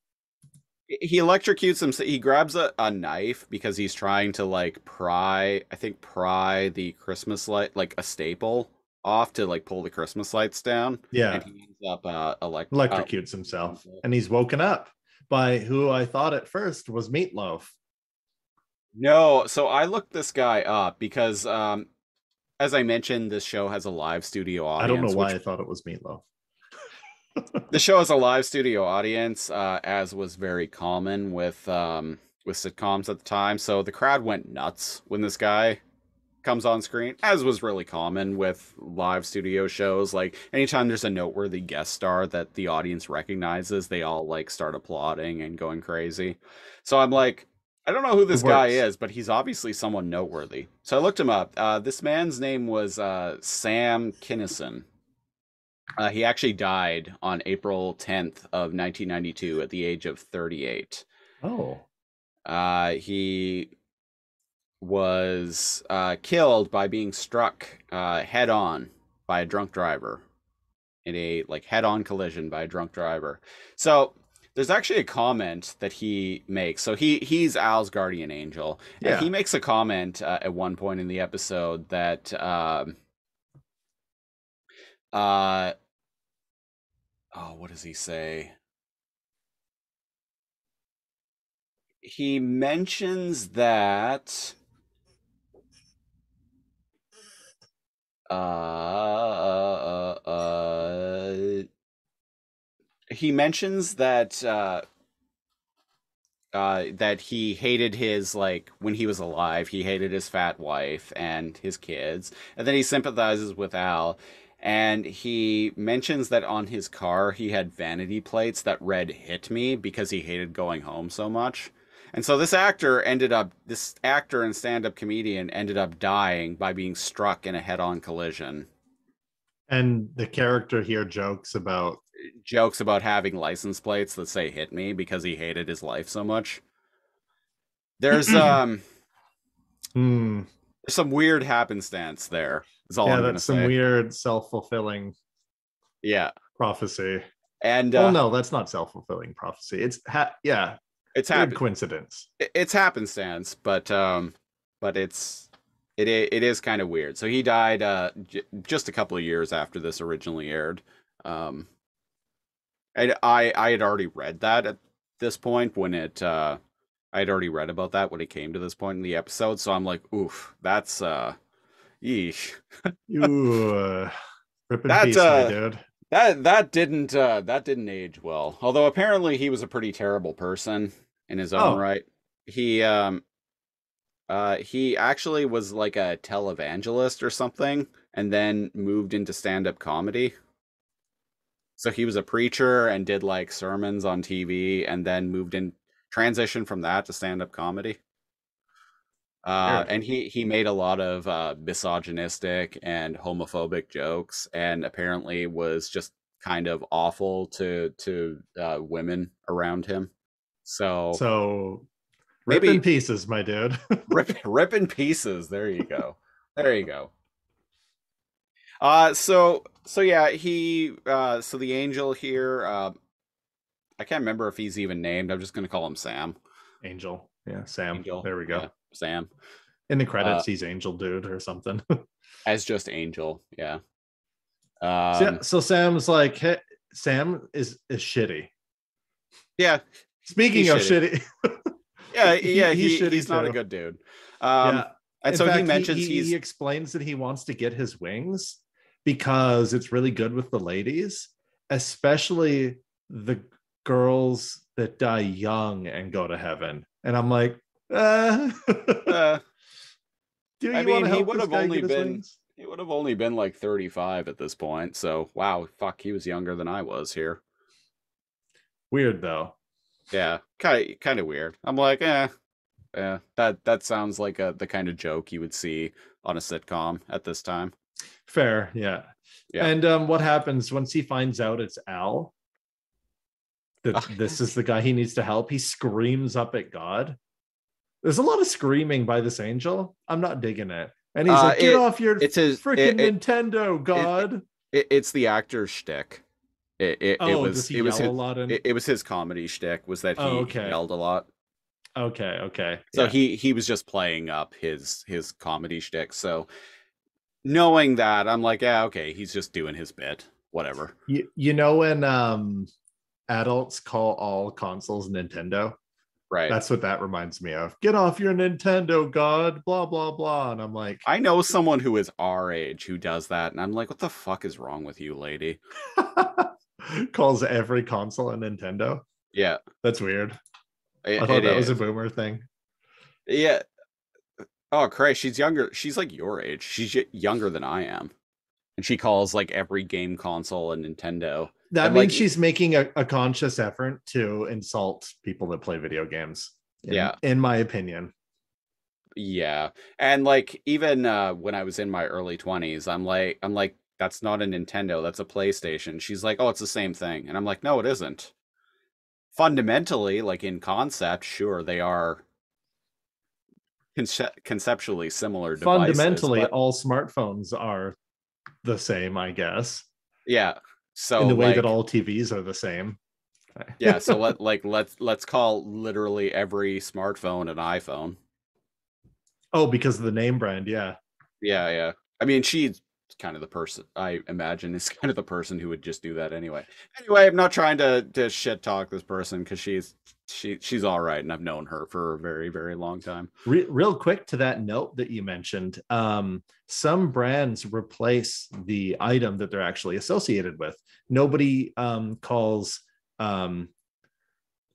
He electrocutes him. He grabs a, a knife because he's trying to like pry, I think pry the Christmas light, like a staple off to like pull the Christmas lights down. Yeah, And he ends up uh, elect- uh, electrocutes himself, and he's woken up by who I thought at first was Meatloaf. No, so I looked this guy up because, um, as I mentioned, this show has a live studio audience. I don't know why I thought it was Meatloaf. The show has a live studio audience, uh, as was very common with um, with sitcoms at the time. So the crowd went nuts when this guy comes on screen, as was really common with live studio shows. Like anytime there's a noteworthy guest star that the audience recognizes, they all like start applauding and going crazy. So I'm like, I don't know who this guy is, but he's obviously someone noteworthy. So I looked him up. Uh, this man's name was uh, Sam Kinison. Uh, he actually died on April 10th of 1992 at the age of 38. Oh, Uh, he was uh, killed by being struck uh, head on by a drunk driver in a like head on collision by a drunk driver. So there's actually a comment that he makes. So he he's Al's guardian angel. Yeah. And he makes a comment uh, at one point in the episode that um uh oh what does he say? He mentions that uh, uh, uh, uh, he mentions that uh, uh, that he hated his like when he was alive he hated his fat wife and his kids and then he sympathizes with al and he mentions that on his car he had vanity plates that read hit me because he hated going home so much. And so this actor ended up this actor and stand-up comedian ended up dying by being struck in a head-on collision. And the character here jokes about jokes about having license plates that say hit me because he hated his life so much. There's *clears throat* um hmm, some weird happenstance there is all yeah, i'm that's some say weird self-fulfilling yeah prophecy. and uh, well, no, that's not self-fulfilling prophecy. It's ha- yeah, it's happen- coincidence. it's happenstance but um but it's it it is kind of weird so he died uh j- just a couple of years after this originally aired um and i i had already read that at this point when it uh I'd already read about that when it came to this point in the episode, so I'm like, oof, that's uh, yeesh. *laughs* Ooh, rip in That, peace, uh, dude. That that didn't uh, that didn't age well. Although apparently he was a pretty terrible person in his own Oh. right. He um uh he actually was like a televangelist or something and then moved into stand-up comedy. So he was a preacher and did like sermons on TV and then moved in transitioned from that to stand-up comedy. Uh, and he he made a lot of uh, misogynistic and homophobic jokes, and apparently was just kind of awful to to uh, women around him. So, So rip maybe- in pieces, my dude. *laughs* rip rip in pieces. There you go. There you go. Uh so so yeah, he uh so the angel here, uh I can't remember if he's even named. I'm just gonna call him Sam. Angel. Yeah, Sam. Angel. There we go. Yeah, Sam. In the credits, Uh, he's Angel Dude or something. *laughs* As just Angel, yeah. so, Um so Sam's like, hey, Sam is is shitty. yeah, Speaking of shitty. shitty, *laughs* yeah, *laughs* He- yeah, he's he, shitty he's not a good dude. Um yeah. and In so he mentions he, he's he explains that he wants to get his wings because it's really good with the ladies, especially the girls that die young and go to heaven. And I'm like, uh, uh, *laughs* do you I mean, he would have only been- wings? He would have only been like 35 at this point. So, wow, fuck, he was younger than I was here. Weird though. Yeah, kind of kind of weird. I'm like, eh, yeah, that that sounds like a the kind of joke you would see on a sitcom at this time. Fair, yeah. Yeah. And um, what happens once he finds out it's Al? That *laughs* this is the guy he needs to help. He screams up at God. There's a lot of screaming by this angel. I'm not digging it. And he's Uh, like, "Get it- off your It's his. freaking It, it, Nintendo, God!" it- it's the actor's shtick. It oh, was does he it was yell his, a lot? In... it, it was his comedy shtick was that he Oh, okay. yelled a lot. okay, okay. So yeah. he he was just playing up his his comedy shtick. So knowing that, I'm like, yeah, okay, he's just doing his bit. Whatever. you, you know when um adults call all consoles Nintendo? Right. That's what that reminds me of. Get off your Nintendo, God! Blah blah blah. And I'm like, I know someone who is our age who does that, and I'm like, what the fuck is wrong with you, lady? *laughs* calls every console a Nintendo. Yeah. That's weird. it- I thought that was a boomer thing. Yeah. Oh, Christ, she's younger. She's like your age. She's younger than I am. And she calls like every game console a Nintendo. That And, means like, she's making a, a conscious effort to insult people that play video games. in- Yeah. In my opinion. Yeah. And like even uh when I was in my early 20s, I'm like I'm like that's not a Nintendo, that's a PlayStation. She's like, "Oh, it's the same thing." And I'm like, "No, it isn't." Fundamentally, like in concept, sure they are conce- conceptually similar devices. Fundamentally, but- all smartphones are the same, I guess. yeah. So in the way like, that all TVs are the same. yeah so *laughs* let like let's let's call literally every smartphone an iphone oh, because of the name brand, yeah. yeah yeah i mean she's kind of the person i imagine is *laughs* kind of the person who would just do that anyway anyway i'm not trying to to shit talk this person because she's she she's all right and i've known her for a very very long time Re- real quick to that note that you mentioned, um, some brands replace the item that they're actually associated with. Nobody um, calls um,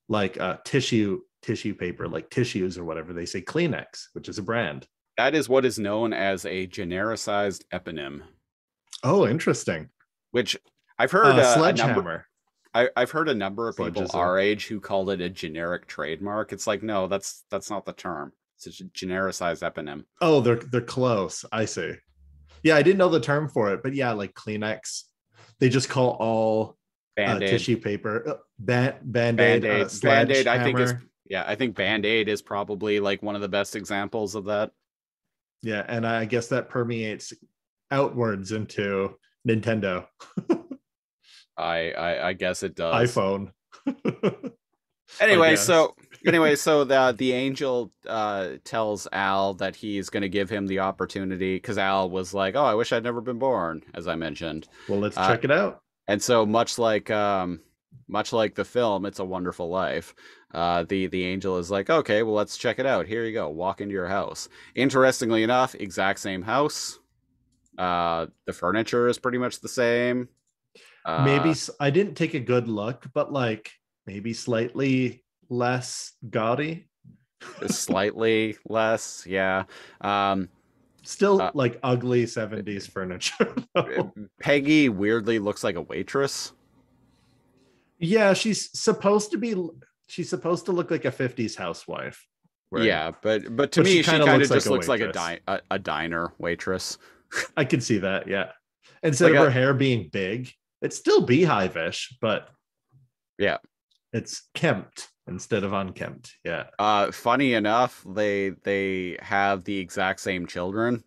like uh, tissue tissue paper like tissues or whatever. They say Kleenex, which is a brand. That is what is known as a genericized eponym Oh, interesting. which i've heard Uh, uh, a number sledgehammer. I, I've heard a number of people our age who called it a generic trademark. It's like, no, that's that's not the term. It's a genericized eponym. Oh, they're they're close. I see. Yeah, I didn't know the term for it, but yeah, like Kleenex. They just call all uh, tissue paper uh, band band-aid, Band-Aid. uh, Band-Aid, I think is yeah, I think Band-Aid is probably like one of the best examples of that. Yeah, and I guess that permeates outwards into Nintendo, *laughs* I I, I guess it does. iPhone. *laughs* Anyway, so anyway, so the the angel uh tells Al that he's going to give him the opportunity cuz Al was like, "Oh, I wish I'd never been born," as I mentioned. well, let's Uh, check it out. And so much like um much like the film It's a Wonderful Life, uh, the the angel is like, okay, well, let's check it out. Here you go. Walk into your house. Interestingly enough, exact same house. Uh, the furniture is pretty much the same. Uh, maybe i didn't take a good look, but like maybe slightly less gaudy. slightly less. Yeah. Um, Still Uh, like ugly 70s furniture. *laughs* though. Peggy weirdly looks like a waitress. Yeah, she's supposed to be she's supposed to look like a 50s housewife. right? Yeah, but but to But me, she kind of looks like just a looks like a, di- a a diner waitress. *laughs* I can see that. Yeah. Instead Like of a- her hair being big, it's still beehive-ish, but Yeah. it's kempt instead of unkempt. Yeah. Uh, funny enough, they they have the exact same children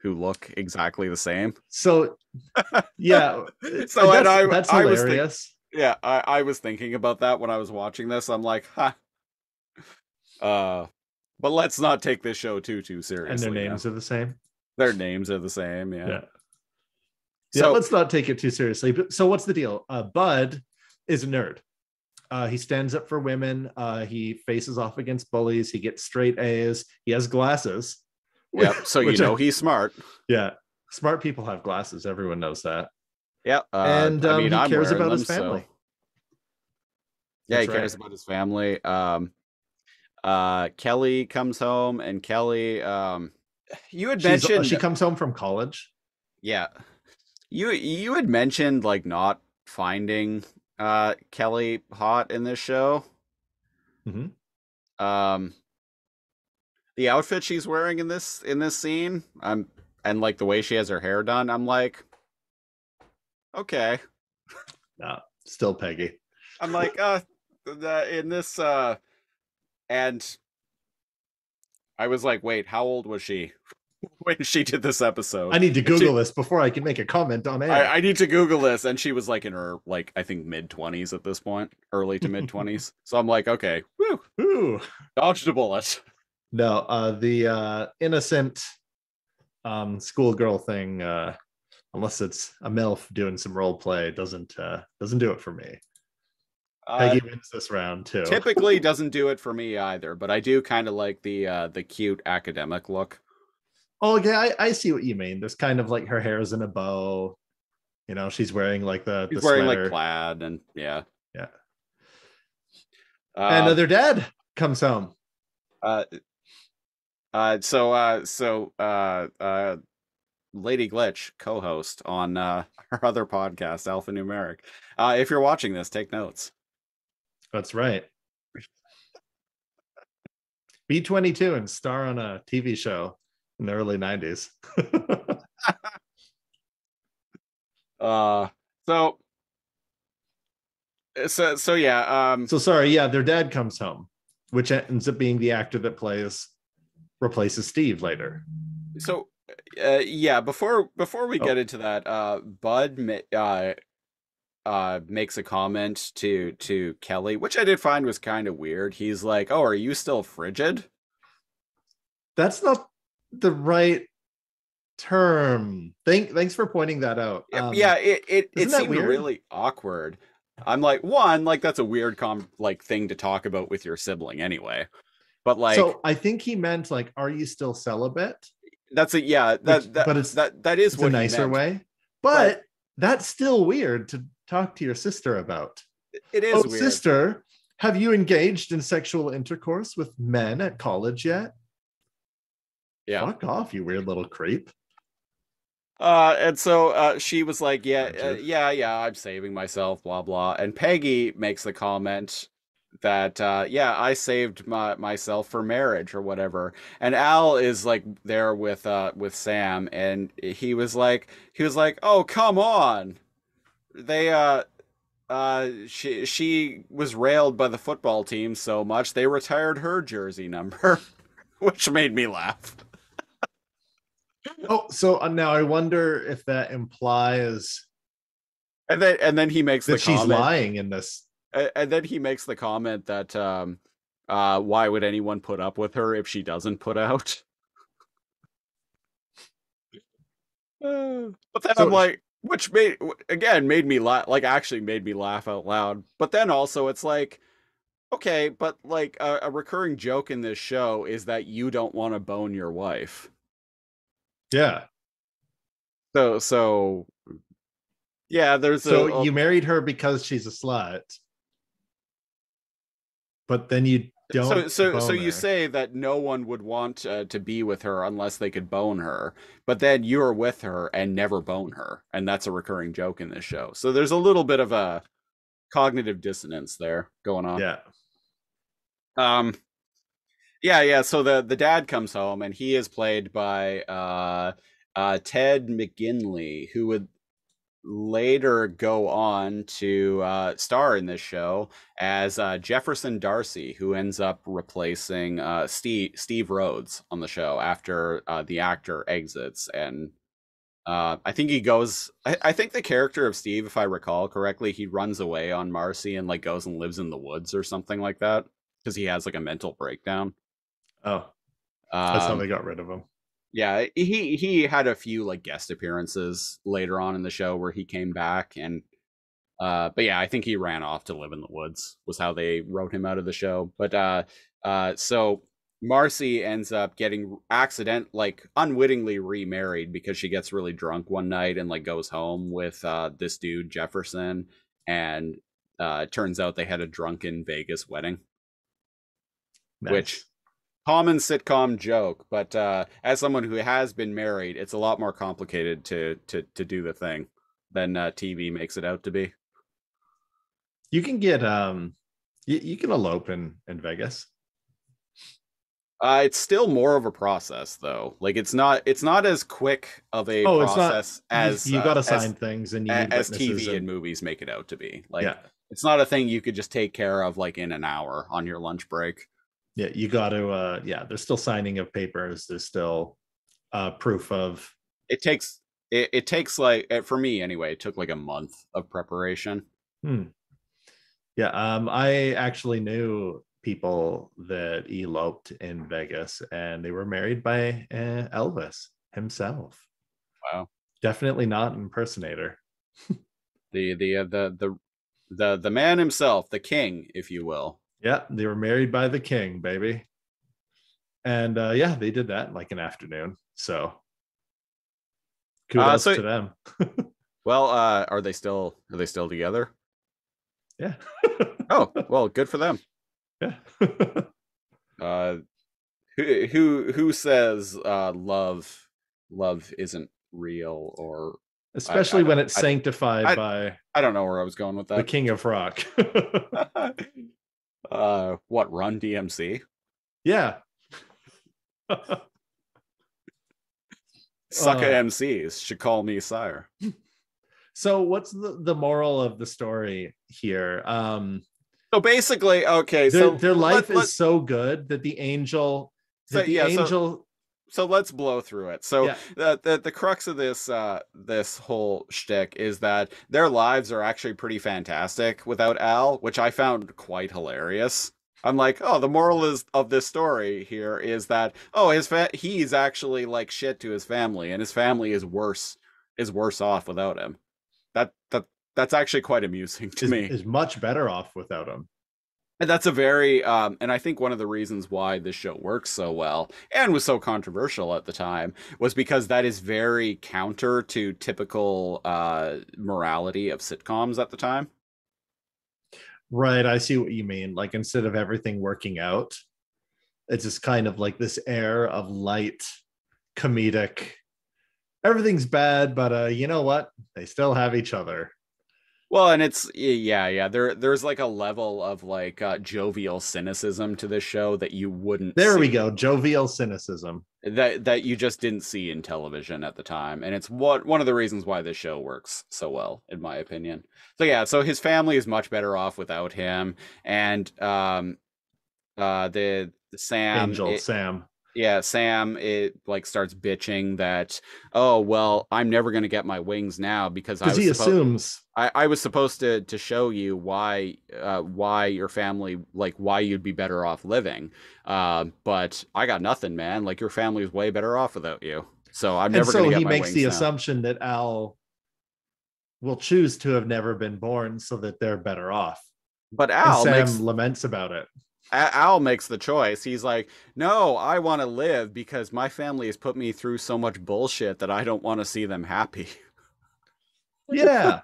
who look exactly the same. So *laughs* yeah. So, and that's, I- that's I was hilarious. Yeah, I, I was thinking about that when I was watching this. I'm like, huh. Uh, but let's not take this show too too seriously. and their names are the same. their names are the same. Yeah. Yeah. Yeah, So let's not take it too seriously. But so what's the deal? Uh, Bud is a nerd. Uh, he stands up for women. Uh, he faces off against bullies. He gets straight A's. He has glasses. yeah, so *laughs* you know he's smart. yeah, smart people have glasses. Everyone knows that. Yeah, uh, and um, I mean, he I'm cares about his them, so- family. Yeah, he That's cares right. about his family. Um, uh, Kelly comes home, and Kelly, um, you had uh, mentioned, she comes home from college. yeah, you you had mentioned like not finding uh Kelly hot in this show. Mhm. Um, the outfit she's wearing in this in this scene, um, and like the way she has her hair done, I'm like, okay. No, still Peggy. I'm like, uh, the, in this, uh, and I was like, wait, how old was she *laughs* when she did this episode? I need to And she- Google this before I can make a comment on air. I, I need to Google this, and she was like in her like I think mid twenties at this point, early to mid twenties. *laughs* so I'm like, okay, woo, Ooh. dodged a bullet. No, uh, the uh, innocent um, schoolgirl thing, uh, unless it's a MILF doing some role play, doesn't uh, doesn't do it for me. Uh, Peggy wins this round too. typically *laughs* doesn't do it for me either, but I do kind of like the uh the cute academic look. Oh, okay, I, I see what you mean. There's kind of like her hair is in a bow. You know, she's wearing like the, He's the wearing sweater. like plaid and yeah, Yeah. Uh, and their dad comes home. Uh, uh, so, uh, so, uh, uh, Lady Glitch, co-host on uh, *laughs* our other podcast, Alphanumeric. Uh, if you're watching this, take notes. That's right. B22 and star on a TV show in the early 90s. *laughs* Uh, so, so, so yeah. Um, so sorry, yeah, their dad comes home, which ends up being the actor that plays replaces Steve later. so, uh, yeah. Before before we Oh. get into that, uh, Bud uh, uh, makes a comment to to Kelly, which I did find was kind of weird. He's like, "Oh, are you still frigid?" That's not the right term. Thank thanks for pointing that out. Yeah, Um, yeah, it it, it seemed weird? really awkward. I'm like, one, like that's a weird com like thing to talk about with your sibling anyway. But like so I think he meant like, are you still celibate? That's a yeah, that, Which- that but it's- that that is a nicer way. But that's still weird to talk to your sister about. It is oh, weird. sister, have you engaged in sexual intercourse with men at college yet? Yeah. Fuck off, you weird little creep. Uh, and so uh, she was like, yeah, uh, yeah, yeah, I'm saving myself, blah blah. And Peggy makes the comment that uh yeah i saved my myself for marriage or whatever. And al is like there with uh with sam and he was like he was like oh come on. They uh uh she she was railed by the football team so much they retired her jersey number *laughs* which made me laugh. Oh, so uh, now I wonder if that implies and then and then he makes the she's comment lying in this. And then he makes the comment that um uh why would anyone put up with her if she doesn't put out Uh, *sighs* but then So i'm like which made again made me laugh like actually made me laugh out loud but then also it's like Okay, but like a, a recurring joke in this show is that you don't want to bone your wife. Yeah. So so yeah, there's So a, a- you married her because she's a slut, but then you don't. so so so you her. say that no one would want uh, to be with her unless they could bone her, but then you're with her and never bone her, and that's a recurring joke in this show. So there's a little bit of a cognitive dissonance there going on. Yeah. Um yeah, yeah, so the the dad comes home and he is played by uh uh Ted McGinley who would later go on to uh star in this show as uh Jefferson Darcy who ends up replacing uh Steve Steve Rhodes on the show after uh the actor exits and uh, I think he goes. I, I think the character of Steve, if I recall correctly, he runs away on Marcy and like goes and lives in the woods or something like that because he has like a mental breakdown. Oh, that's how Um, they got rid of him. Yeah, he he had a few like guest appearances later on in the show where he came back and uh but yeah, I think he ran off to live in the woods was how they wrote him out of the show. But uh uh so Marcy ends up getting accident like unwittingly remarried because she gets really drunk one night and like goes home with uh this dude Jefferson and uh turns out they had a drunken Vegas wedding which- Nice. Common sitcom joke, but uh, as someone who has been married, it's a lot more complicated to to to do the thing than uh, TV makes it out to be. you can get um, you, you can elope in in Vegas. Uh, it's still more of a process, though. Like it's not it's not as quick of a Oh, it's not- process You- as you, uh, got to sign things and you as TV and and- movies make it out to be. Like yeah, it's not a thing you could just take care of like in an hour on your lunch break. Yeah, you got to. uh Yeah, there's still signing of papers. There's still uh proof of. It takes it, it takes like uh, for me anyway. It took like a month of preparation. Hmm. Yeah, um, I actually knew people that eloped in Vegas, and they were married by uh, Elvis himself. Wow. Definitely not an impersonator. *laughs* The the uh, the the the the man himself, the king, if you will. Yeah, they were married by the king, baby. And uh, yeah, they did that in like an afternoon. So kudos so- to them. *laughs* Well, uh, are they still are they still together? Yeah. *laughs* Oh, well, good for them. yeah. *laughs* Uh, who who who says uh, love love isn't real or Especially when it's I- sanctified I- by I don't know where I was going with that. the king of rock. Uh, what Run DMC? yeah. *laughs* Sucker Uh, MCs should call me sire. *laughs* so what's the, the moral of the story here? Um So basically, okay, their, so their life let- is so good that the angel So, that the yeah, angel so let's blow through it. So Yeah. the, the the crux of this uh this whole shtick is that their lives are actually pretty fantastic without Al, which I found quite hilarious. I'm like, oh, the moral is of this story here is that oh, his fa- he's actually like shit to his family, and his family is worse is worse off without him. That that that's actually quite amusing to is, me. is much better off without him. And that's a very, um, and I think one of the reasons why this show works so well and was so controversial at the time was because that is very counter to typical uh, morality of sitcoms at the time. Right, I see what you mean. Like instead of everything working out, it's just kind of like this air of light, comedic. Everything's bad, but uh, you know what? They still have each other. Well, and it's yeah, yeah. There, there's like a level of like uh, jovial cynicism to this show that you wouldn't. There we go. Jovial cynicism. that that you just didn't see in television at the time and it's what one of the reasons why this show works so well in my opinion so yeah so his family is much better off without him and um uh the, the sam Angel it- Sam. Yeah sam it like starts bitching that oh well i'm never going to get my wings now because i was he suppo- assumes I, I was supposed to to show you why uh, why your family like why you'd be better off living, uh, but I got nothing, man. Like your family's way better off without you. So I'm and never so gonna get my wings. So he makes the now. assumption that Al will choose to have never been born so that they're better off. But And Al Sam makes laments about it. Al makes the choice. He's like, "No, I want to live because my family has put me through so much bullshit that I don't want to see them happy." *laughs* Yeah.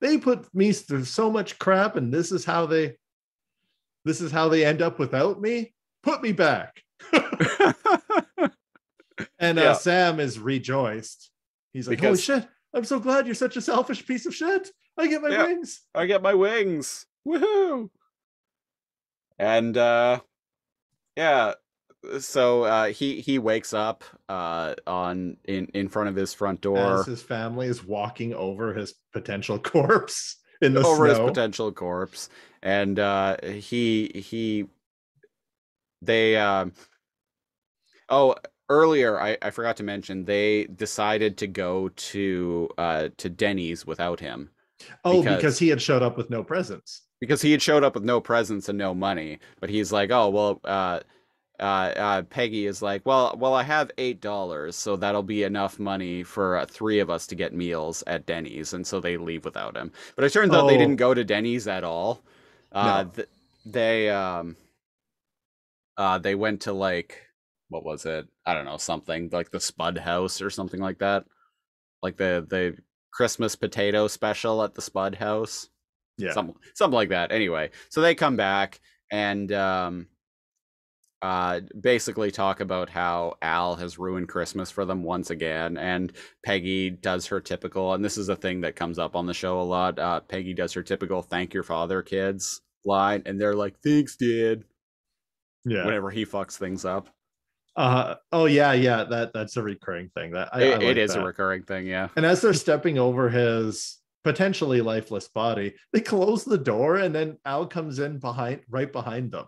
they put me through so much crap, and this is how they this is how they end up without me. Put me back. *laughs* And uh, Sam is rejoiced. He's like, Because- "Holy shit! I'm so glad you're such a selfish piece of shit. I get my Yeah. wings." I get my wings. Woohoo! And uh yeah, so uh he he wakes up uh on in in front of his front door. As his family is walking over his potential *laughs* corpse in the over his potential corpse. And uh he he they um oh earlier I, I forgot to mention they decided to go to uh to denny's without him oh, because- because he had showed up with no presents. because he had showed up with no presents and no money but he's like oh well uh uh, uh peggy is like well well i have eight dollars so that'll be enough money for uh, three of us to get meals at denny's and so they leave without him but it turns out they Oh. didn't go to denny's at all uh No. th- they um uh they went to like what was it i don't know something like the spud house or something like that like the the christmas potato special at the spud house Yeah. something something like that. Anyway, so they come back and um, uh, basically talk about how Al has ruined Christmas for them once again, and Peggy does her typical, and this is a thing that comes up on the show a lot. Uh, Peggy does her typical "Thank your father, kids" line, and they're like, "Thanks, Dad." yeah. Whenever he fucks things up, Uh, oh yeah, yeah. That that's a recurring thing. That I, I it, it like is that. a recurring thing. Yeah, And as they're stepping over his potentially lifeless body, they close the door, and then Al comes in behind, right behind them.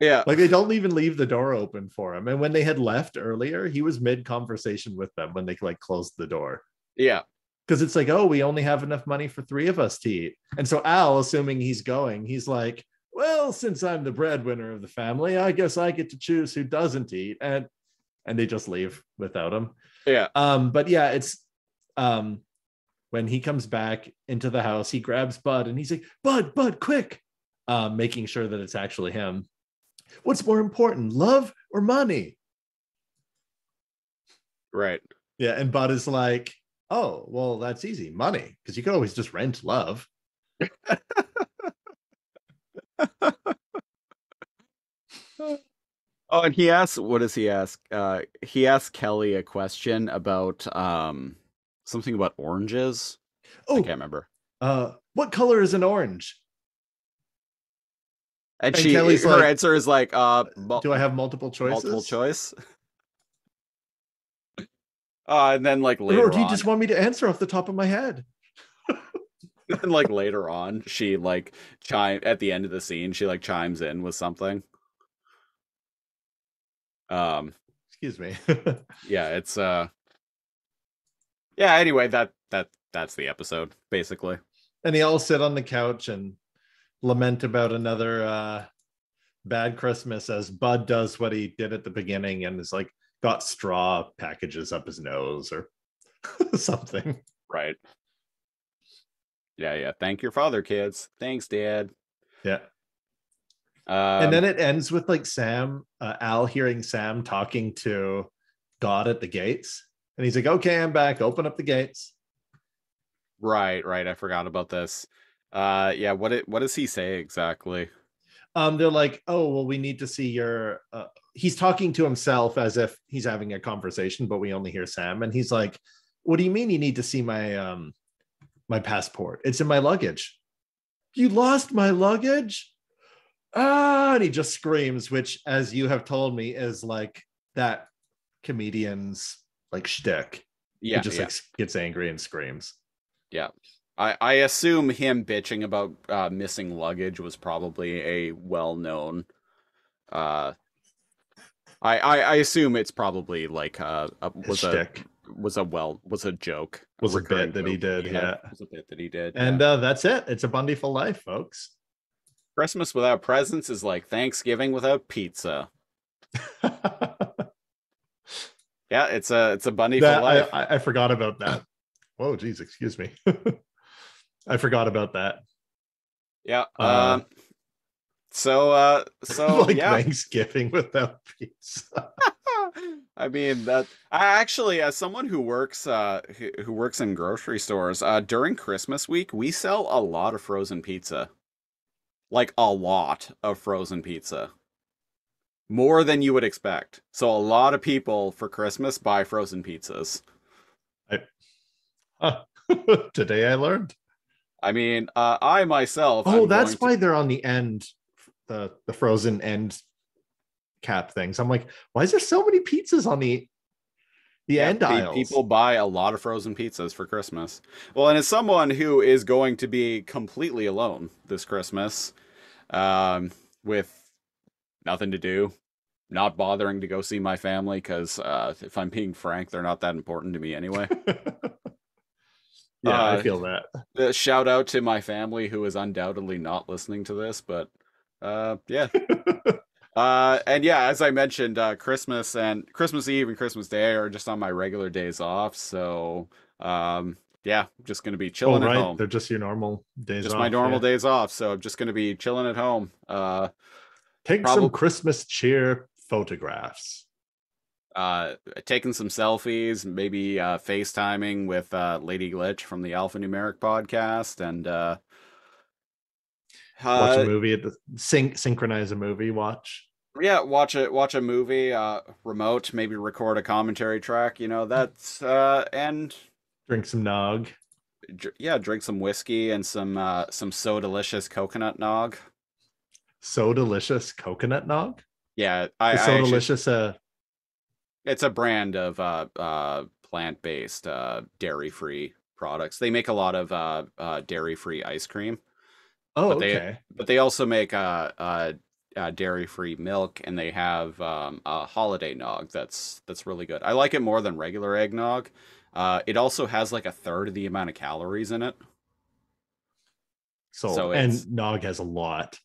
yeah, Like they don't even leave the door open for him. And when they had left earlier, he was mid conversation with them when they like closed the door. yeah, Because it's like, oh, we only have enough money for three of us to eat. And so Al, assuming he's going, he's like, well, since I'm the breadwinner of the family, I guess I get to choose who doesn't eat. And and they just leave without him. yeah. Um, but yeah, it's um when he comes back into the house, he grabs Bud and he's like, Bud, Bud, quick, um, making sure that it's actually him. What's more important, love or money? Right. Yeah, and Bud is like, Oh, well, that's easy, money, because you could always just rent love. *laughs* Oh, and he asks, what does he ask? Uh, he asks Kelly a question about um something about oranges. Oh, I can't remember. uh, what color is an orange? And, and she, Kelly's her like, answer is like, uh, mul- Do I have multiple choices? multiple choice. *laughs* Uh, and then like later Or do you on, just want me to answer off the top of my head? *laughs* and like later on, she like chime at the end of the scene, she like chimes in with something. Um, Excuse me. *laughs* yeah, it's uh, yeah. Anyway, that that that's the episode basically. and they all sit on the couch and lament about another uh bad christmas as bud does what he did at the beginning and is like got straw packages up his nose or *laughs* something Right. Yeah, yeah. Thank your father, kids. Thanks, Dad. yeah Um, and then it ends with like sam uh, al hearing sam talking to god at the gates and he's like okay i'm back open up the gates right, right. I forgot about this. Uh, yeah. What it what does he say exactly? um they're like oh well we need to see your uh, he's talking to himself as if he's having a conversation but we only hear sam and he's like what do you mean you need to see my um my passport it's in my luggage you lost my luggage ah and he just screams which as you have told me is like that comedian's like shtick. Yeah, he just yeah. like gets angry and screams Yeah. I, I assume him bitching about uh, missing luggage was probably a well known. Uh, I, I assume it's probably like uh, a was a shtick. Was a well was a joke Was a bit that he did, had. yeah. was a bit that he did. and yeah. uh, that's it it's a bundy for life folks Christmas without presents is like Thanksgiving without pizza. *laughs* Yeah, it's a it's a bunny That- for life. I, I, forgot about that. Whoa, geez, excuse me. *laughs* I forgot about that. Yeah. Uh, um, so uh so *laughs* like yeah. Thanksgiving without pizza. I mean that I actually as someone who works uh who, who works in grocery stores, uh during Christmas week, we sell a lot of frozen pizza. Like a lot of frozen pizza. More than you would expect. So a lot of people for Christmas buy frozen pizzas. Huh. *laughs* Today I learned. I mean, uh I myself Oh, I'm that's going to- why they're on the end, the the frozen end cap things. I'm like, why is there so many pizzas on the the Yeah, end aisles? People buy a lot of frozen pizzas for Christmas. Well, and as someone who is going to be completely alone this Christmas, um, with nothing to do, not bothering to go see my family, because uh, if I'm being frank, they're not that important to me anyway. *laughs* yeah, I Uh, feel that. Uh, shout out to my family who is undoubtedly not listening to this, but uh, yeah. *laughs* Uh, and yeah, as I mentioned, uh, Christmas and Christmas Eve and Christmas Day are just on my regular days off. So, um, yeah, just gonna be Oh, chilling at right. home. They're just your normal days. Just off, my normal yeah. days off. So I'm just gonna be chilling at home. Uh, Take some Christmas cheer photographs. uh, taking some selfies, maybe uh, FaceTiming with uh, Lady Glitch from the Alphanumeric podcast, and uh, Watch uh, a movie at the sync synchronize a movie. Watch. yeah watch it watch a movie uh remote maybe record a commentary track you know that's uh and Drink some nog. dr- yeah drink some whiskey and some uh some so delicious coconut nog So delicious coconut nog. yeah i, I so actually- delicious. Uh, it's a brand of uh uh plant-based uh dairy-free products they make a lot of uh, uh dairy-free ice cream oh, But they- okay. but they also make uh uh, uh dairy-free milk and they have um a holiday nog that's that's really good i like it more than regular eggnog uh it also has like a third of the amount of calories in it So, so and nog has a lot.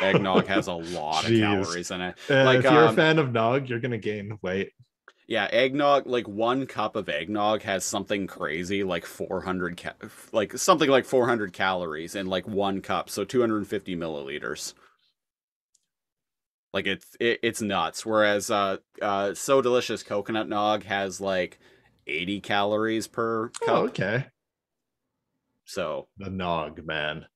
eggnog has a *laughs* lot of calories in it Uh, like, if you're um, a fan of nog, you're gonna gain weight. Yeah eggnog like one cup of eggnog has something crazy like 400 ca- like something like 400 calories in like one cup so 250 milliliters like it's it, it's nuts whereas uh uh so delicious coconut nog has like 80 calories per cup Oh, okay. so The nog, man.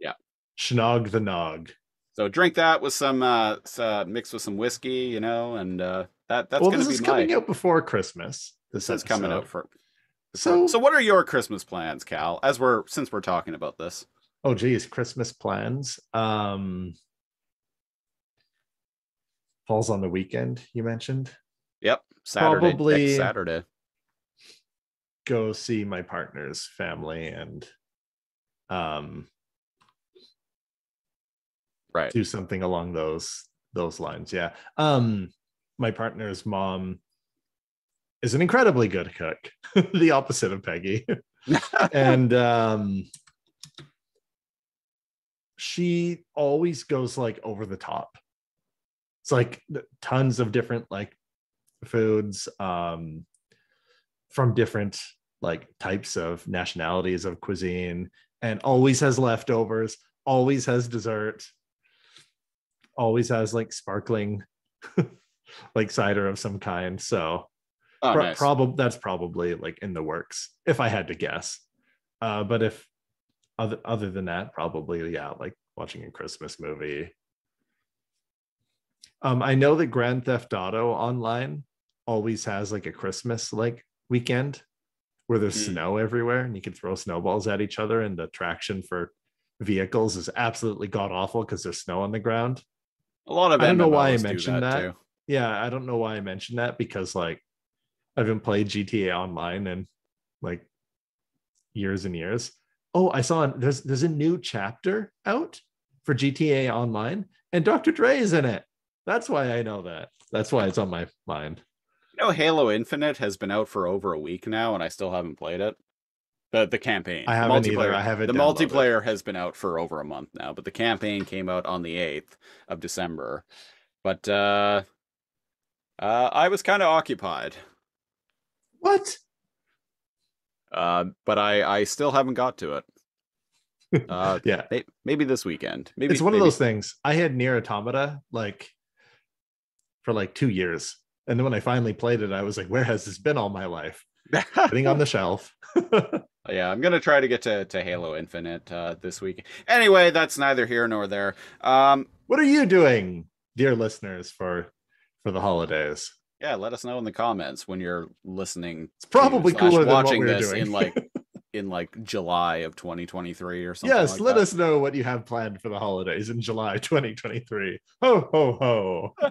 Yeah. Schnog the nog. So drink that with some uh, uh mixed with some whiskey you know and uh that that's well, gonna this be is my coming out before Christmas. This, this is coming out for So, so what are your christmas plans Kal as we're since we're talking about this oh geez, Christmas plans. Um falls on the weekend, you mentioned. Yep, Saturday. Probably- Saturday. Go see my partner's family and um Right. do something along those those lines. Yeah. Um my partner's mom is an incredibly good cook, *laughs* the opposite of Peggy. *laughs* and um she always goes like over the top it's like tons of different like foods um from different like types of nationalities of cuisine and always has leftovers always has dessert always has like sparkling *laughs* like cider of some kind so oh, Pro- nice. probab- that's probably like in the works if i had to guess uh but if other other than that probably yeah like watching a christmas movie um i know that grand theft auto online always has like a christmas like weekend where there's Hmm. snow everywhere and you can throw snowballs at each other and the traction for vehicles is absolutely god awful because there's snow on the ground a lot of I don't know why I mentioned that. too. yeah i don't know why i mentioned that because like i haven't played gta online in like years and years oh i saw there's there's a new chapter out for gta online and dr dre is in it that's why i know that that's why it's on my mind You know, Halo Infinite has been out for over a week now, and I still haven't played it. The the campaign. I haven't either. Multiplayer- I haven't The multiplayer has been out for over a month now, but the campaign came out on the eighth of December. But uh, uh, I was kind of occupied. what Uh, but I I still haven't got to it. *laughs* Uh, yeah. may- maybe this weekend. Maybe it's one maybe- of those things. I had NieR Automata like for like two years. And then when I finally played it, I was like, where has this been all my life? Sitting on the shelf. *laughs* yeah, I'm gonna try to get to, to Halo Infinite uh, this week. Anyway, that's neither here nor there. Um, what are you doing, dear listeners, for for the holidays? yeah, let us know in the comments when you're listening. It's probably to cooler than what watching we were this doing. in like *laughs* in like July of 2023 or something. yes, like let that. us know what you have planned for the holidays in July 2023. Ho ho ho. *laughs*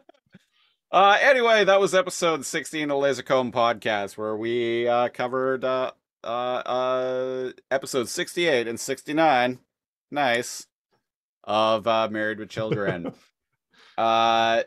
Uh, anyway, that was episode 16 of Lazor Comb Podcast, where we uh, covered uh, uh, uh, episodes 68 and 69. Nice. Of uh, Married with Children. *laughs* uh,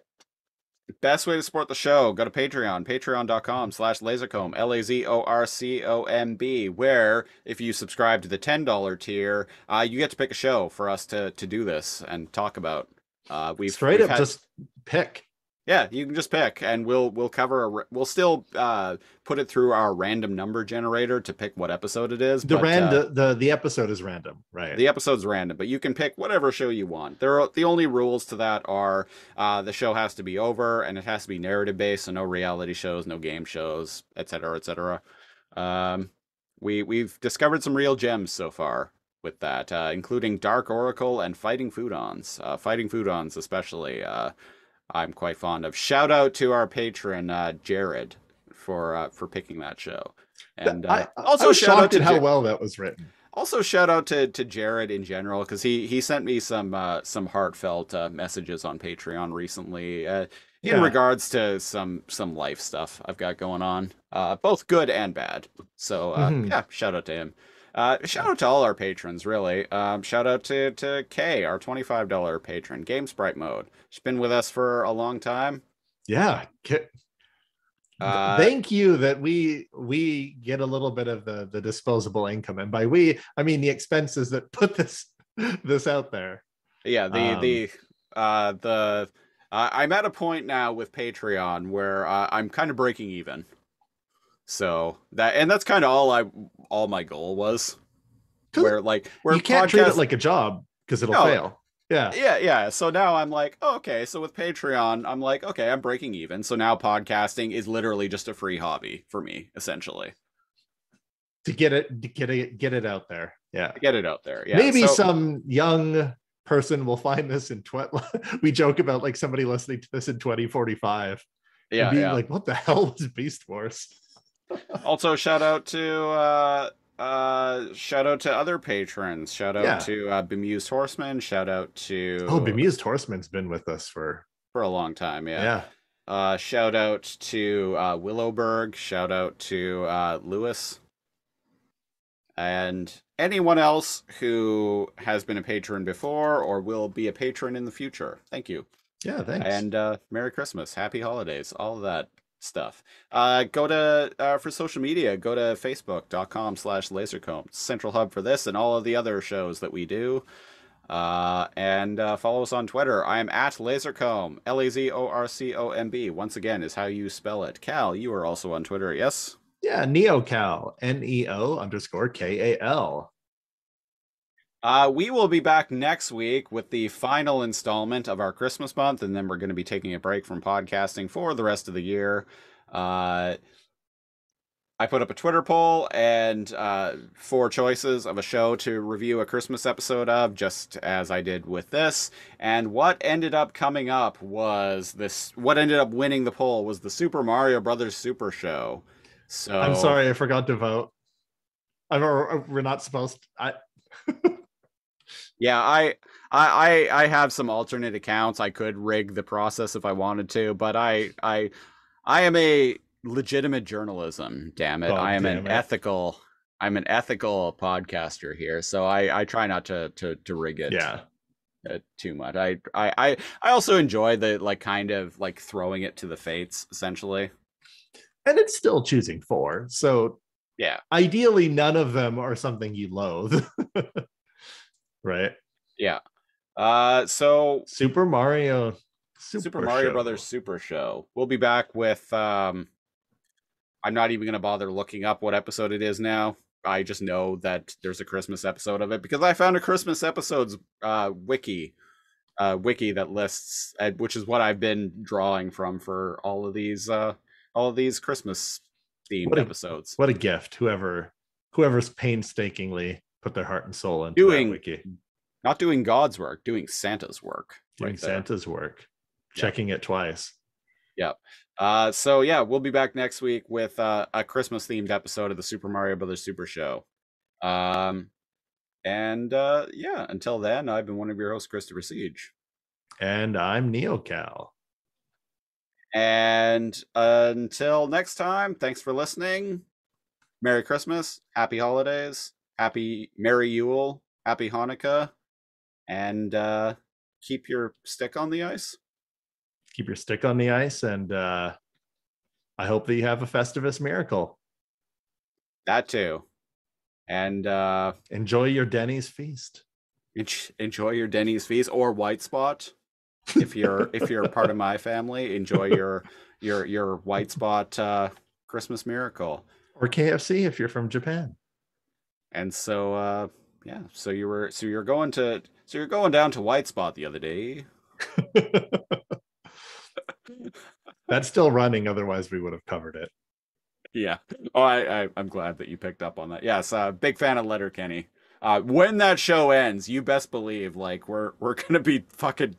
best way to support the show, go to Patreon, patreon.com slash lazorcomb, L A Z O R C O M B, where if you subscribe to the $10 tier, uh, you get to pick a show for us to, to do this and talk about. Uh, we've Straight we've up had- just pick. Yeah, you can just pick, and we'll we'll cover. A, we'll still uh, put it through our random number generator to pick what episode it is. The but, uh, the the episode is random, right? the episode's random, but you can pick whatever show you want. There are the only rules to that are uh, the show has to be over and it has to be narrative based, so no reality shows, no game shows, etc., etc. Um, we we've discovered some real gems so far with that, uh, including Dark Oracle and Fighting Foodons. Uh, Fighting Foodons, especially, uh, I'm quite fond of. Shout out to our patron uh, Jared for uh, for picking that show. And uh, I, also I shout out to at how well that was written. also shout out to to Jared in general because he he sent me some uh, some heartfelt uh, messages on Patreon recently uh, in Yeah. regards to some some life stuff I've got going on, uh, both good and bad. So uh, Mhm. yeah, shout out to him. Uh, shout out to all our patrons, really. Um, shout out to to Kay, our twenty five dollar patron, Game Sprite Mode. She's been with us for a long time. Yeah. Uh, Thank you that we we get a little bit of the the disposable income, and by we I mean the expenses that put this *laughs* this out there. Yeah, the Um, the uh the uh, I'm at a point now with Patreon where uh, I'm kind of breaking even. So that and that's kind of all I all my goal was. Where like where you can't treat it like a job because it'll No. fail. Yeah. yeah, yeah. So now I'm like, oh, okay. So with Patreon, I'm like, okay, I'm breaking even. So now podcasting is literally just a free hobby for me, essentially. To get it to get it get it out there. Yeah. Get it out there. Yeah. Maybe so- some young person will find this in 20 *laughs* we joke about like somebody listening to this in 2045 Yeah, and being yeah. like what the hell was beast wars also shout out to uh uh shout out to other patrons. Shout out Yeah. to uh bemused horseman. Shout out to oh bemused horseman's been with us for for a long time yeah, yeah, uh shout out to uh willowberg. Shout out to uh lewis. And anyone else who has been a patron before or will be a patron in the future thank you. Yeah thanks. And uh merry christmas. Happy holidays. All of that stuff. Uh go to uh for social media go to facebook.com slash lazorcomb central hub for this and all of the other shows that we do. Uh and uh follow us on twitter. I am at lazorcomb l-a-z-o-r-c-o-m-b once again is how you spell it. Kal you are also on twitter yes? Yeah Neo Kal n-e-o underscore k-a-l Uh, we will be back next week with the final installment of our Christmas month, and then we're going to be taking a break from podcasting for the rest of the year. Uh, I put up a Twitter poll and uh, four choices of a show to review a Christmas episode of, just as I did with this. And what ended up coming up was this. What ended up winning the poll was the Super Mario Brothers Super Show. So i'm sorry i forgot to vote i'm we're not supposed i *laughs* Yeah, I, I, I, have some alternate accounts. I could rig the process if I wanted to, but I, I, I am a legitimate journalism. Damn it, God I am an it. ethical. I'm an ethical podcaster here, so I, I try not to to to rig it. yeah uh, too much. I, I, I, I also enjoy the like kind of like throwing it to the fates, essentially. and it's still choosing four so Yeah, ideally none of them are something you loathe *laughs* right yeah. Uh, so super mario Super, Mario Show. Brothers Super Show. We'll be back with um I'm not even gonna bother looking up what episode it is now. I just know that there's a Christmas episode of it because I found a Christmas episodes uh, wiki, uh, wiki that lists, uh, which is what I've been drawing from for all of these, uh, all of these Christmas themed episodes. What a gift! Whoever whoever's painstakingly put their heart and soul into Doing wiki, Not doing God's work, doing Santa's work. doing right. Santa's work, Yeah. checking it twice. Uh, so yeah, we'll be back next week with uh, a Christmas themed episode of the Super Mario Brothers Super Show. Um, and uh, yeah, until then, I've been one of your hosts, Christopher Siege. And I'm Neo Kal. And until next time, thanks for listening. Merry Christmas, Happy Holidays, Happy Merry Yule, Happy Hanukkah, and uh, keep your stick on the ice. Keep your stick on the ice, and uh, I hope that you have a Festivus miracle. That too. And uh, Enjoy your Denny's feast. enjoy your Denny's feast or White Spot. If you're if you're part of my family, enjoy your your your White Spot uh, Christmas miracle. Or KFC if you're from Japan. And so uh, yeah, so you were so you're going to so you're going down to White Spot the other day. *laughs* That's still running, otherwise, we would have covered it. Yeah. Oh, I, I I'm glad that you picked up on that. Yes, uh, big fan of Letterkenny. Uh, when that show ends, you best believe like we're we're gonna be fucking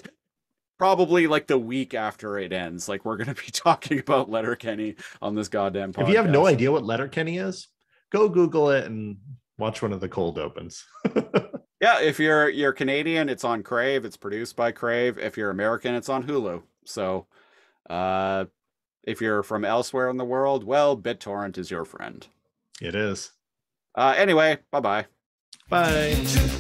probably like the week after it ends. Like we're gonna be *laughs* talking about Letterkenny on this goddamn podcast. If you have no idea what Letterkenny is, go Google it and watch one of the cold opens. *laughs* Yeah, if you're you're Canadian, it's on Crave. It's produced by Crave. If you're American, it's on Hulu. So, uh, if you're from elsewhere in the world, well, BitTorrent is your friend. it is. Uh, anyway, bye bye. Bye.